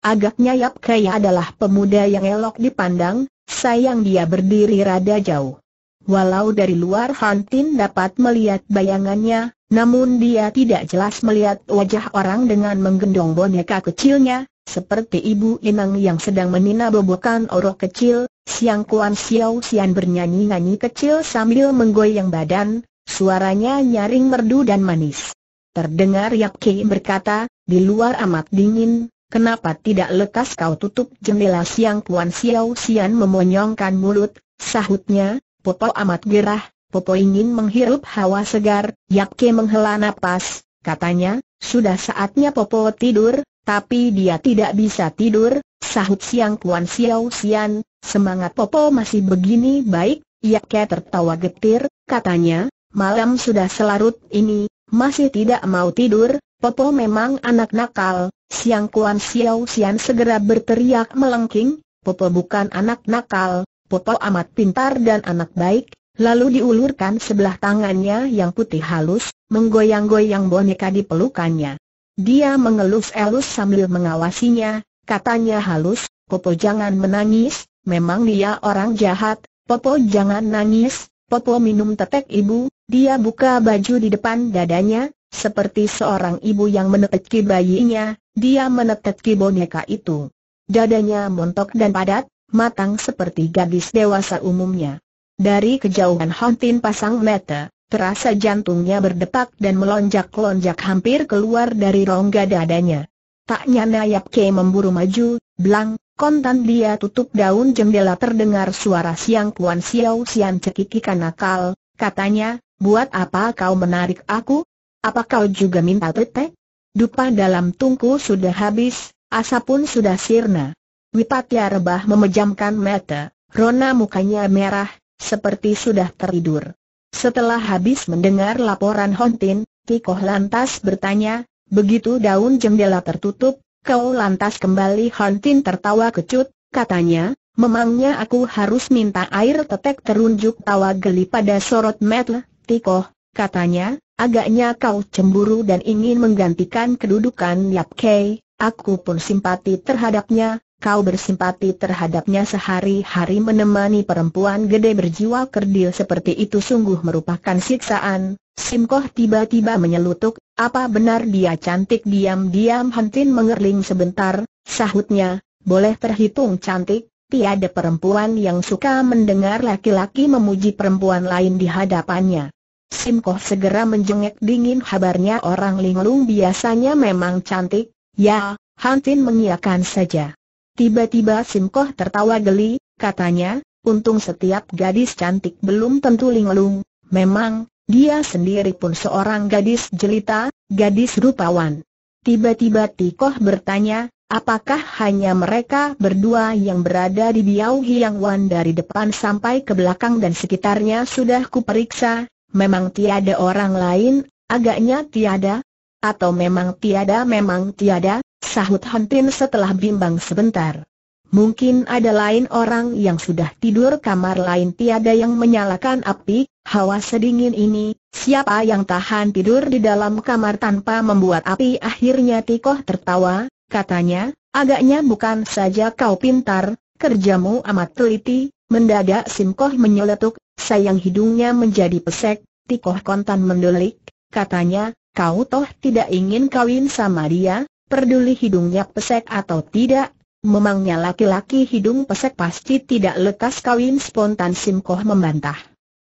Agaknya Yap Kaya adalah pemuda yang elok dipandang, sayang dia berdiri rada jauh. Walau dari luar Hantin dapat melihat bayangannya, namun dia tidak jelas melihat wajah orang dengan menggendong boneka kecilnya, seperti ibu Inang yang sedang menina bobokan orok kecil, Siang Kuan Xiao Xian bernyanyi-nyanyi kecil sambil menggoyang badan, suaranya nyaring merdu dan manis. Terdengar Yap Kei berkata, di luar amat dingin, kenapa tidak lekas kau tutup jendela Siang? Kuan Xiao Xian memonyongkan mulut, sahutnya, Popo amat gerah, Popo ingin menghirup hawa segar, Yap Kei menghela napas, katanya, sudah saatnya Popo tidur, tapi dia tidak bisa tidur, sahut siang Kuan Xiao Xian, semangat Popo masih begini baik, ia ke tertawa getir, katanya, malam sudah selarut ini, masih tidak mau tidur, Popo memang anak nakal, siang Kuan Xiao Xian segera berteriak melengking, Popo bukan anak nakal, Popo amat pintar dan anak baik, lalu diulurkan sebelah tangannya yang putih halus, menggoyang-goyang boneka di pelukannya. Dia mengelus-elus sambil mengawasinya, katanya halus, Popo jangan menangis, memang dia orang jahat, Popo jangan nangis, Popo minum tetek ibu, dia buka baju di depan dadanya, seperti seorang ibu yang meneteki bayinya, dia meneteki boneka itu. Dadanya montok dan padat, matang seperti gadis dewasa umumnya. Dari kejauhan Hontin pasang mata, Terasa jantungnya berdetak dan melonjak-lonjak hampir keluar dari rongga dadanya. Tak nyana Yap Kei memburu maju, belang, kontan dia tutup daun jendela terdengar suara siang Kuan Xiao Xian cekikikan nakal, katanya, buat apa kau menarik aku? Apa kau juga minta tetek? Dupa dalam tungku sudah habis, asa pun sudah sirna. Wipatya rebah memejamkan mata, Rona mukanya merah, seperti sudah tertidur. Setelah habis mendengar laporan Hontin, Tikoh lantas bertanya, begitu daun jendela tertutup, kau lantas kembali Hontin tertawa kecut, katanya, memangnya aku harus minta air tetek terunjuk tawa geli pada sorot mata, Tikoh, katanya, agaknya kau cemburu dan ingin menggantikan kedudukan Yap Kei, aku pun simpati terhadapnya, kau bersimpati terhadapnya sehari-hari menemani perempuan gede berjiwa kerdil seperti itu sungguh merupakan siksaan. Simkoh tiba-tiba menyelutuk, apa benar dia cantik diam-diam Hantin mengerling sebentar, sahutnya, boleh terhitung cantik, tiada perempuan yang suka mendengar laki-laki memuji perempuan lain di hadapannya. Simkoh segera menjengek dingin kabarnya orang linglung biasanya memang cantik, ya, Hantin mengiyakan saja. Tiba-tiba Simkoh tertawa geli, katanya, untung setiap gadis cantik belum tentu linglung, memang, dia sendiri pun seorang gadis jelita, gadis rupawan. Tiba-tiba Tikoh bertanya, apakah hanya mereka berdua yang berada di Biau Hiang Wan dari depan sampai ke belakang dan sekitarnya sudah kuperiksa, memang tiada orang lain, agaknya tiada, atau memang tiada memang tiada, sahut Hantin setelah bimbang sebentar. Mungkin ada lain orang yang sudah tidur kamar lain tiada yang menyalakan api, hawa sedingin ini, siapa yang tahan tidur di dalam kamar tanpa membuat api? Akhirnya Tikoh tertawa, katanya, agaknya bukan saja kau pintar, kerjamu amat teliti, mendadak Simkoh menyeletuk, sayang hidungnya menjadi pesek, Tikoh kontan mendelik, katanya, kau toh tidak ingin kawin sama dia, Peduli hidungnya pesek atau tidak, memangnya laki-laki hidung pesek pasti tidak lekas kawin spontan Simkoh membantah.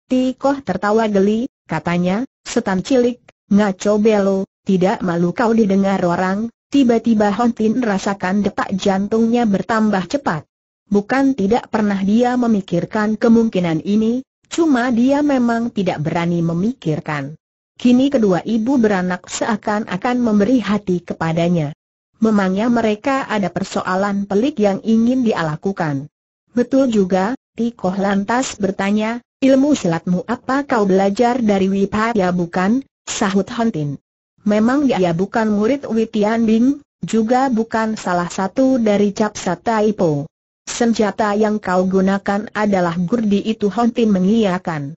Tikoh tertawa geli, katanya, setan cilik, ngaco belo, tidak malu kau didengar orang, tiba-tiba Hontin rasakan detak jantungnya bertambah cepat. Bukan tidak pernah dia memikirkan kemungkinan ini, cuma dia memang tidak berani memikirkan. Kini kedua ibu beranak seakan-akan memberi hati kepadanya. Memangnya mereka ada persoalan pelik yang ingin dia lakukan. Betul juga, Tikoh lantas bertanya, ilmu silatmu apa kau belajar dari Wipaya bukan? Sahut Hontin. Memang dia bukan murid Witian Bing, juga bukan salah satu dari Capsa Taipo. Senjata yang kau gunakan adalah gurdi itu Hontin mengiyakan.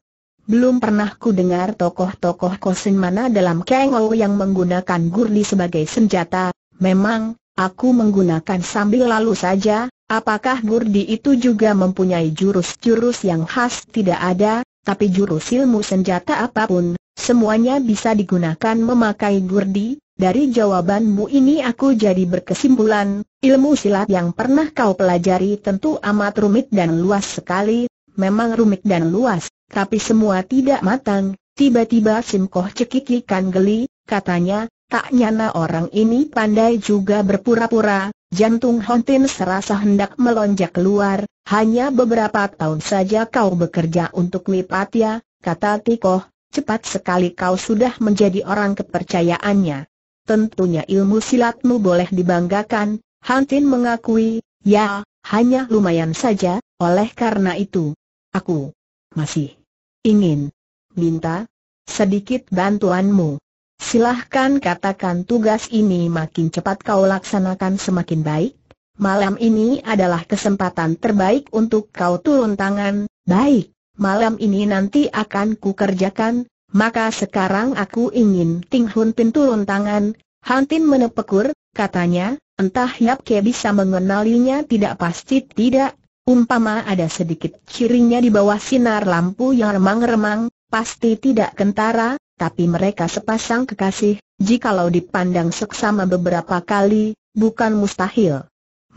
Belum pernah ku dengar tokoh-tokoh kosin mana dalam Kengou yang menggunakan gurdi sebagai senjata, memang, aku menggunakan sambil lalu saja, apakah gurdi itu juga mempunyai jurus-jurus yang khas? Tidak ada, tapi jurus ilmu senjata apa pun, Semuanya bisa digunakan memakai gurdi, dari jawabanmu ini aku jadi berkesimpulan, ilmu silat yang pernah kau pelajari tentu amat rumit dan luas sekali, memang rumit dan luas, tapi semua tidak matang, tiba-tiba Simkoh cekikikan geli, katanya, tak nyana orang ini pandai juga berpura-pura, jantung Hontin serasa hendak melonjak keluar, hanya beberapa tahun saja kau bekerja untuk Wipatya, kata Tikoh, cepat sekali kau sudah menjadi orang kepercayaannya. Tentunya ilmu silatmu boleh dibanggakan, Hantin mengakui, ya, hanya lumayan saja, oleh karena itu, aku masih ingin minta sedikit bantuanmu. Silahkan katakan tugas ini makin cepat kau laksanakan semakin baik. Malam ini adalah kesempatan terbaik untuk kau turun tangan, baik malam ini nanti akan kukerjakan, maka sekarang aku ingin Ting Hun Pin turun tangan. Hantin menepekur, katanya, entah Yap Ke bisa mengenalinya tidak pasti tidak, umpama ada sedikit cirinya di bawah sinar lampu yang remang-remang, pasti tidak kentara, tapi mereka sepasang kekasih, jikalau dipandang seksama beberapa kali, bukan mustahil.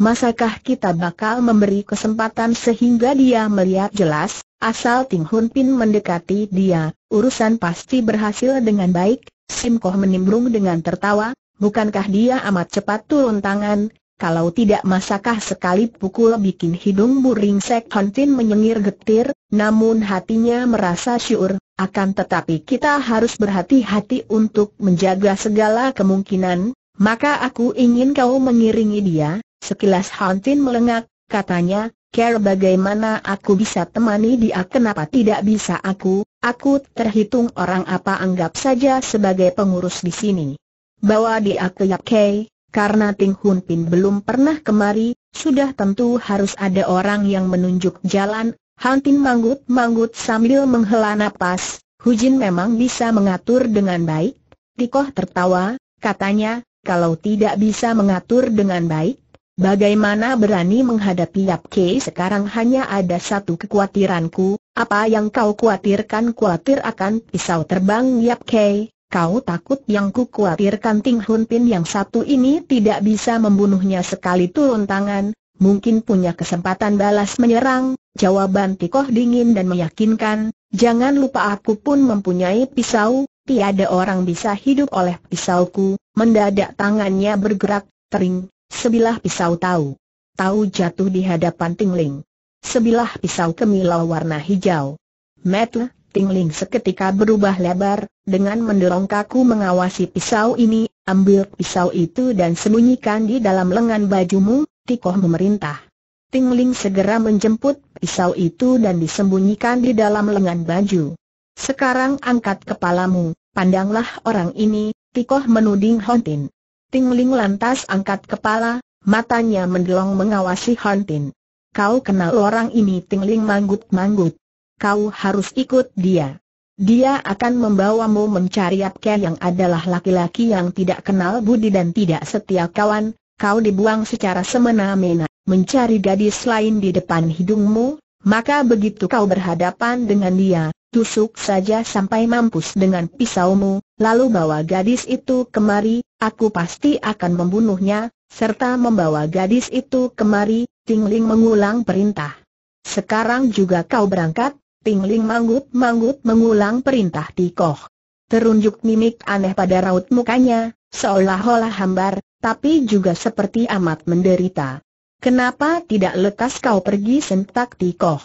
Masakah kita bakal memberi kesempatan sehingga dia melihat jelas, Asal Ting Hun Pin mendekati dia, urusan pasti berhasil dengan baik, Sim Koh menimbrung dengan tertawa, bukankah dia amat cepat turun tangan, kalau tidak masakah sekali pukul bikin hidung buring Sek Hon Pin menyengir getir, namun hatinya merasa syur, akan tetapi kita harus berhati-hati untuk menjaga segala kemungkinan, maka aku ingin kau mengiringi dia, sekilas Hon Pin melengak, katanya, Care bagaimana aku bisa temani dia? Kenapa tidak bisa aku, aku terhitung orang apa anggap saja sebagai pengurus di sini. Bawa dia ke Yap Kei, karena Ting Hun Pin belum pernah kemari, sudah tentu harus ada orang yang menunjuk jalan, Hantin manggut-manggut sambil menghela napas, Hujin memang bisa mengatur dengan baik, Tikoh tertawa, katanya, kalau tidak bisa mengatur dengan baik, Bagaimana berani menghadapi Yap Kei sekarang hanya ada satu kekhawatiranku, apa yang kau khawatirkan khawatir akan pisau terbang Yap Kei, kau takut yang ku khawatirkan Ting Hun Pin yang satu ini tidak bisa membunuhnya sekali turun tangan, mungkin punya kesempatan balas menyerang, jawaban Tikoh dingin dan meyakinkan, jangan lupa aku pun mempunyai pisau, tiada orang bisa hidup oleh pisauku, mendadak tangannya bergerak, tering, Sebilah pisau tahu. Tahu jatuh di hadapan Tingling. Sebilah pisau kemilau warna hijau. Metu, Tingling seketika berubah lebar, dengan mendorong kaku mengawasi pisau ini, ambil pisau itu dan sembunyikan di dalam lengan bajumu, Tikoh memerintah. Tingling segera menjemput pisau itu dan disembunyikan di dalam lengan baju. Sekarang angkat kepalamu, pandanglah orang ini, Tikoh menuding Hontin. Ting Ling lantas angkat kepala, matanya mendelong mengawasi Tin. Kau kenal orang ini Ting Ling manggut-manggut. Kau harus ikut dia. Dia akan membawamu mencari Apke yang adalah laki-laki yang tidak kenal budi dan tidak setia kawan. Kau dibuang secara semena-mena, mencari gadis lain di depan hidungmu, maka begitu kau berhadapan dengan dia, tusuk saja sampai mampus dengan pisaumu, lalu bawa gadis itu kemari, aku pasti akan membunuhnya, serta membawa gadis itu kemari, Tingling mengulang perintah. Sekarang juga kau berangkat, Tingling manggut-manggut mengulang perintah Tikoh. Terunjuk mimik aneh pada raut mukanya, seolah-olah hambar, tapi juga seperti amat menderita. Kenapa tidak lekas kau pergi sentak Tikoh?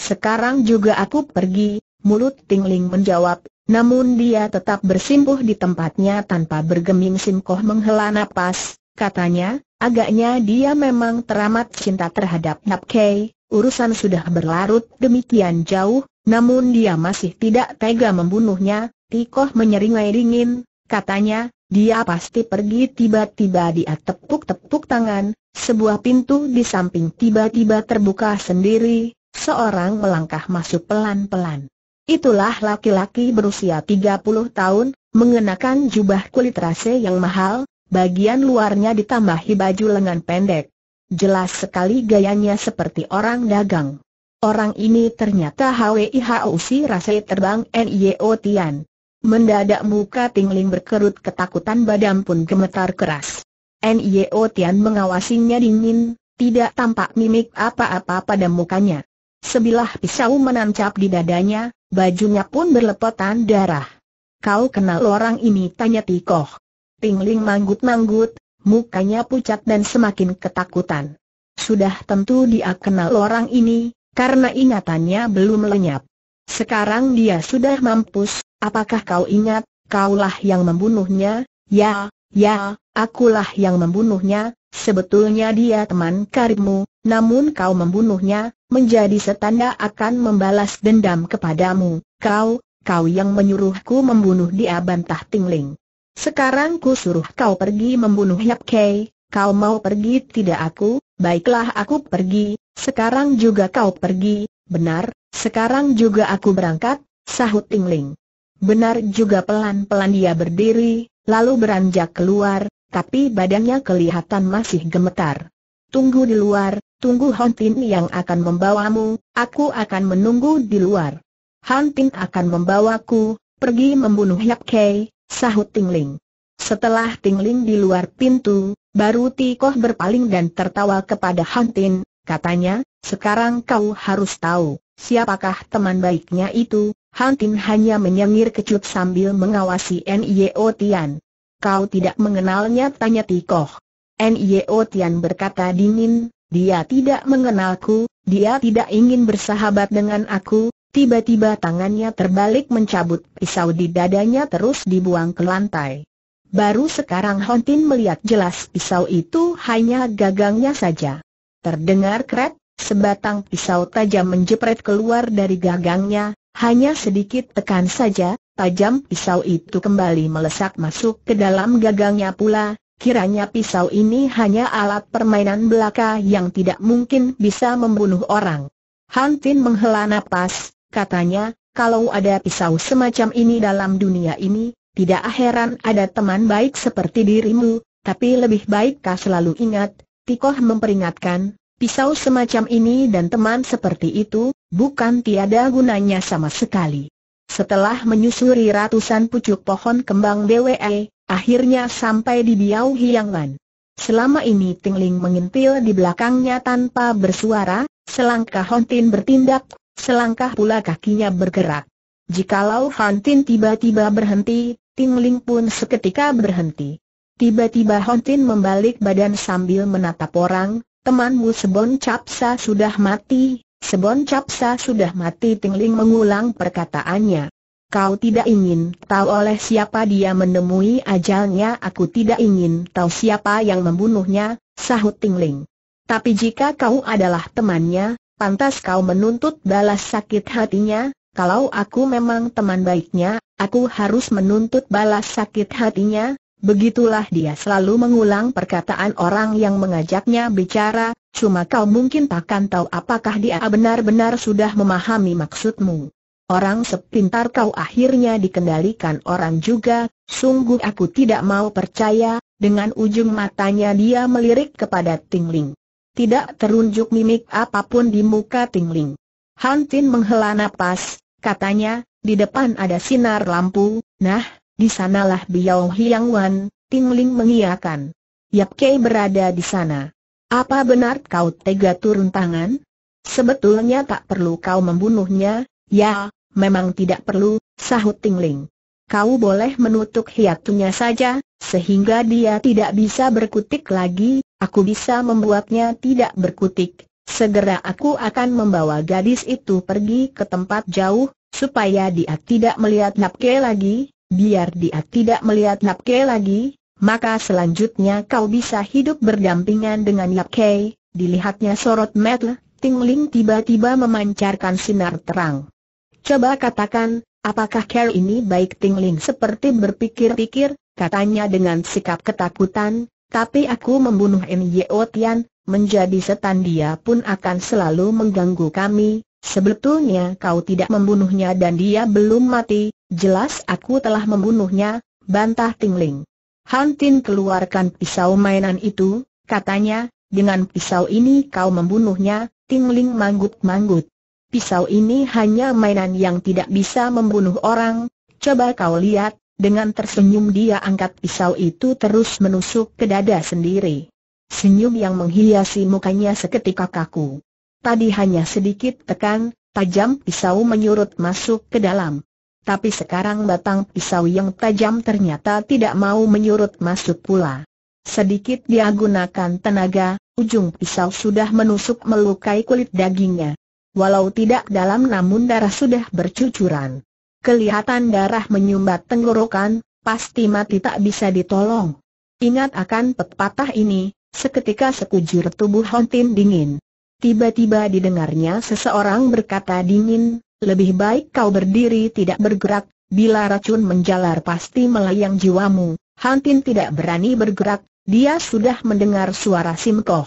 Sekarang juga aku pergi, mulut Tingling menjawab, namun dia tetap bersimpuh di tempatnya tanpa bergeming Simkoh menghela napas, katanya, agaknya dia memang teramat cinta terhadap Nap Kei, urusan sudah berlarut demikian jauh, namun dia masih tidak tega membunuhnya, Tikoh menyeringai dingin, katanya, dia pasti pergi tiba-tiba dia tepuk-tepuk tangan, sebuah pintu di samping tiba-tiba terbuka sendiri, seorang melangkah masuk pelan-pelan. Itulah laki-laki berusia 30 tahun, mengenakan jubah kulit rase yang mahal, bagian luarnya ditambahi baju lengan pendek. Jelas sekali gayanya seperti orang dagang. Orang ini ternyata HWIHU si rase terbang NIO Tian. Mendadak muka Tingling berkerut ketakutan badan pun gemetar keras. Nio Tian mengawasinya dingin, tidak tampak mimik apa-apa pada mukanya. Sebilah pisau menancap di dadanya, bajunya pun berlepotan darah. Kau kenal orang ini tanya Tikoh. Tingling manggut-manggut, mukanya pucat dan semakin ketakutan. Sudah tentu dia kenal orang ini, karena ingatannya belum lenyap. Sekarang dia sudah mampus, apakah kau ingat, kaulah yang membunuhnya, ya, ya, akulah yang membunuhnya, sebetulnya dia teman karibmu, namun kau membunuhnya, menjadi setanda akan membalas dendam kepadamu, kau, kau yang menyuruhku membunuh dia bantah tingling. Sekarang ku suruh kau pergi membunuh Yap Kei, kau mau pergi tidak aku, baiklah aku pergi, sekarang juga kau pergi, benar, sekarang juga aku berangkat, sahut Tingling. Benar juga pelan-pelan dia berdiri, lalu beranjak keluar, tapi badannya kelihatan masih gemetar. Tunggu di luar, tunggu Hontin yang akan membawamu, aku akan menunggu di luar. Hontin akan membawaku, pergi membunuh Yap Kei, sahut Tingling. Setelah Tingling di luar pintu, baru Tikoh berpaling dan tertawa kepada Hontin, katanya, sekarang kau harus tahu, Siapakah teman baiknya itu? Hantin hanya menyengir kecut sambil mengawasi Nio Tian. Kau tidak mengenalnya? Tanya Tikoh. Nio Tian berkata dingin, dia tidak mengenalku, dia tidak ingin bersahabat dengan aku, tiba-tiba tangannya terbalik mencabut pisau di dadanya terus dibuang ke lantai. Baru sekarang Hontin melihat jelas pisau itu hanya gagangnya saja. Terdengar kret, Sebatang pisau tajam menjepret keluar dari gagangnya, hanya sedikit tekan saja, tajam pisau itu kembali melesak masuk ke dalam gagangnya pula, kiranya pisau ini hanya alat permainan belaka yang tidak mungkin bisa membunuh orang. Hantin menghela napas, katanya, kalau ada pisau semacam ini dalam dunia ini, tidak heran ada teman baik seperti dirimu, tapi lebih baik kau selalu ingat, Tikoh memperingatkan, Pisau semacam ini dan teman seperti itu, bukan tiada gunanya sama sekali. Setelah menyusuri ratusan pucuk pohon kembang BWE, akhirnya sampai di Biau Hiangwan. Selama ini Tingling mengintil di belakangnya tanpa bersuara, selangkah Hontin bertindak, selangkah pula kakinya bergerak. Jikalau Hontin tiba-tiba berhenti, Tingling pun seketika berhenti. Tiba-tiba Hontin membalik badan sambil menatap orang, temanmu Sebon Capsa sudah mati, Sebon Capsa sudah mati Tingling mengulang perkataannya. Kau tidak ingin tahu oleh siapa dia menemui ajalnya Aku tidak ingin tahu siapa yang membunuhnya, sahut Tingling. Tapi jika kau adalah temannya, pantas kau menuntut balas sakit hatinya, kalau aku memang teman baiknya, aku harus menuntut balas sakit hatinya, Begitulah dia selalu mengulang perkataan orang yang mengajaknya bicara, cuma kau mungkin takkan tahu apakah dia benar-benar sudah memahami maksudmu. Orang sepintar kau akhirnya dikendalikan orang juga, sungguh aku tidak mau percaya, dengan ujung matanya dia melirik kepada Tingling. Tidak terunjuk mimik apa pun di muka Tingling. Hantin menghela napas, katanya, di depan ada sinar lampu, nah, di sanalah Biao Hiang Wan, Tingling mengiyakan. Yap Kei berada di sana. Apa benar kau tega turun tangan? Sebetulnya tak perlu kau membunuhnya, ya, memang tidak perlu, sahut Tingling. Kau boleh menutup hiatunya saja, sehingga dia tidak bisa berkutik lagi, aku bisa membuatnya tidak berkutik. Segera aku akan membawa gadis itu pergi ke tempat jauh, supaya dia tidak melihat Napke lagi, biar dia tidak melihat Napke lagi, maka selanjutnya kau bisa hidup berdampingan dengan Napke. Dilihatnya sorot mata, Tingling tiba-tiba memancarkan sinar terang. Coba katakan, apakah care ini baik Tingling seperti berpikir-pikir, katanya dengan sikap ketakutan, tapi aku membunuh N.Y.O. Tian, menjadi setan dia pun akan selalu mengganggu kami, sebetulnya kau tidak membunuhnya dan dia belum mati, jelas aku telah membunuhnya, bantah Tingling. Hantin keluarkan pisau mainan itu, katanya, dengan pisau ini kau membunuhnya, Tingling manggut-manggut. Pisau ini hanya mainan yang tidak bisa membunuh orang, coba kau lihat, dengan tersenyum dia angkat pisau itu terus menusuk ke dada sendiri. Senyum yang menghiasi mukanya seketika kaku. Tadi hanya sedikit tekan, tajam pisau menyurut masuk ke dalam. Tapi sekarang batang pisau yang tajam ternyata tidak mau menyurut masuk pula. Sedikit dia gunakan tenaga, ujung pisau sudah menusuk melukai kulit dagingnya. Walau tidak dalam namun darah sudah bercucuran. Kelihatan darah menyumbat tenggorokan, pasti mati tak bisa ditolong. Ingat akan pepatah ini, Seketika sekujur tubuh Hontin dingin. Tiba-tiba didengarnya seseorang berkata dingin, lebih baik kau berdiri tidak bergerak, bila racun menjalar pasti melayang jiwamu. Hantin tidak berani bergerak, dia sudah mendengar suara Simkoh.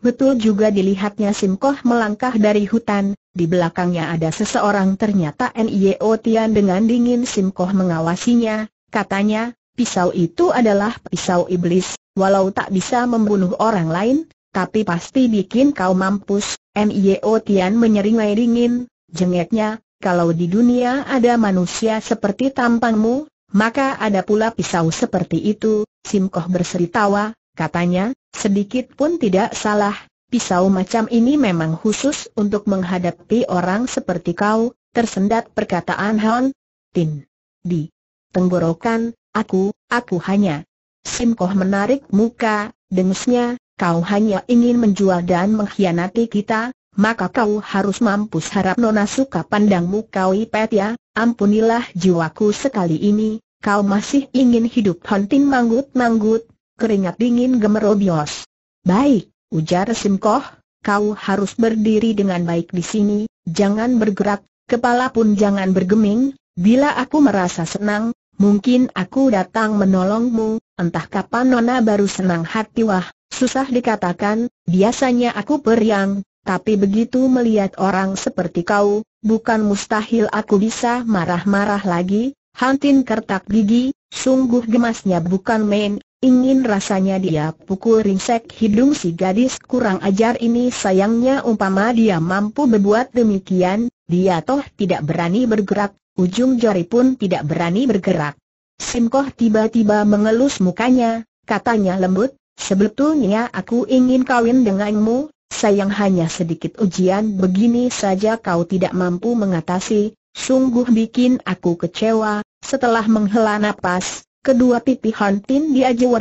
Betul juga dilihatnya Simkoh melangkah dari hutan, di belakangnya ada seseorang ternyata N.I.O. Tian dengan dingin Simkoh mengawasinya, katanya, pisau itu adalah pisau iblis, walau tak bisa membunuh orang lain, tapi pasti bikin kau mampus. Mio Tian menyeringai dingin, jengeknya, kalau di dunia ada manusia seperti tampangmu, maka ada pula pisau seperti itu, Simkoh berseri tawa, katanya, sedikit pun tidak salah, pisau macam ini memang khusus untuk menghadapi orang seperti kau, tersendat perkataan Han Tin. Di tenggorokan, aku, aku hanya Simkoh menarik muka, dengesnya, kau hanya ingin menjual dan mengkhianati kita, maka kau harus mampus harap nona suka pandangmu kau ipet ya, ampunilah jiwaku sekali ini, kau masih ingin hidup Hontin manggut-manggut, keringat dingin gemerobios. Baik, ujar Simkoh, kau harus berdiri dengan baik di sini, jangan bergerak, kepala pun jangan bergeming, bila aku merasa senang, Mungkin aku datang menolongmu, entah kapan Nona baru senang hati wah, susah dikatakan, biasanya aku periang, tapi begitu melihat orang seperti kau, bukan mustahil aku bisa marah-marah lagi, Hantin kertak gigi, sungguh gemasnya bukan main, ingin rasanya dia pukul ringsek hidung si gadis kurang ajar ini sayangnya umpama dia mampu berbuat demikian, dia toh tidak berani bergerak, ujung jari pun tidak berani bergerak. Simkoh tiba-tiba mengelus mukanya, katanya lembut, sebetulnya aku ingin kawin denganmu, sayang hanya sedikit ujian begini saja kau tidak mampu mengatasi, sungguh bikin aku kecewa, setelah menghela napas, kedua pipi Hontin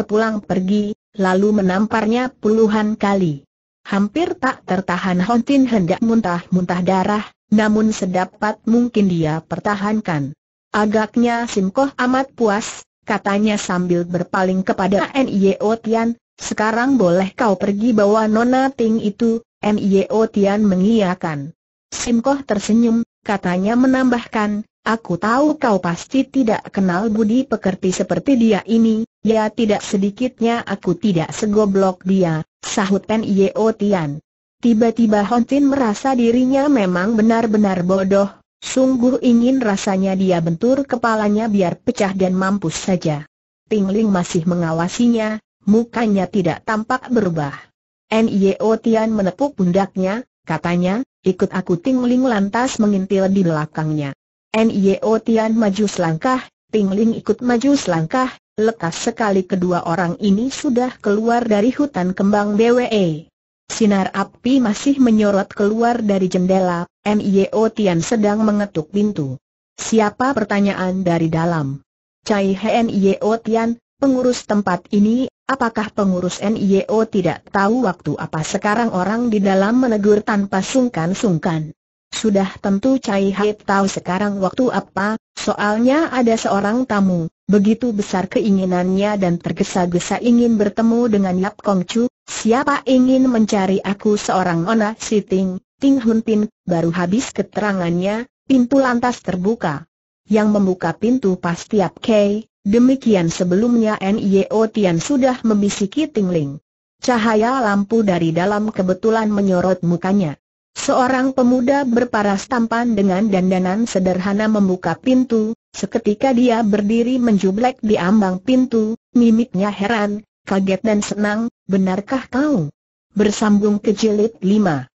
pulang pergi, lalu menamparnya puluhan kali. Hampir tak tertahan Hontin hendak muntah-muntah darah, namun sedapat mungkin dia pertahankan. Agaknya Simkoh amat puas, katanya sambil berpaling kepada N.I.O. Tian, sekarang boleh kau pergi bawa Nona Ting itu, N.I.O. Tian mengiyakan. Simkoh tersenyum, katanya menambahkan, aku tahu kau pasti tidak kenal budi pekerti seperti dia ini, ya tidak sedikitnya aku tidak segoblok dia, sahut N.I.O. Tian. Tiba-tiba Hontin merasa dirinya memang benar-benar bodoh, sungguh ingin rasanya dia bentur kepalanya biar pecah dan mampus saja. Tingling masih mengawasinya, mukanya tidak tampak berubah. N.I.O. Tian menepuk pundaknya, katanya, ikut aku Tingling lantas mengintil di belakangnya. N.I.O. Tian maju selangkah, Tingling ikut maju selangkah, lekas sekali kedua orang ini sudah keluar dari hutan kembang BWE. Sinar api masih menyorot keluar dari jendela, Mio Tian sedang mengetuk pintu. Siapa pertanyaan dari dalam? Cai Hien Yeo Tian, pengurus tempat ini, apakah pengurus NIO tidak tahu waktu apa sekarang orang di dalam menegur tanpa sungkan-sungkan? Sudah tentu Cai Hai tahu sekarang waktu apa, soalnya ada seorang tamu, begitu besar keinginannya dan tergesa-gesa ingin bertemu dengan Yap Kong Chu, siapa ingin mencari aku seorang ona Siting, Ting Hun Pin, baru habis keterangannya, pintu lantas terbuka. Yang membuka pintu pasti Yap Kei, demikian sebelumnya Nio Tian sudah membisiki Ting Ling. Cahaya lampu dari dalam kebetulan menyorot mukanya. Seorang pemuda berparas tampan dengan dandanan sederhana membuka pintu, seketika dia berdiri menjublek di ambang pintu, mimiknya heran, kaget dan senang, benarkah kau? Bersambung ke jilid 5.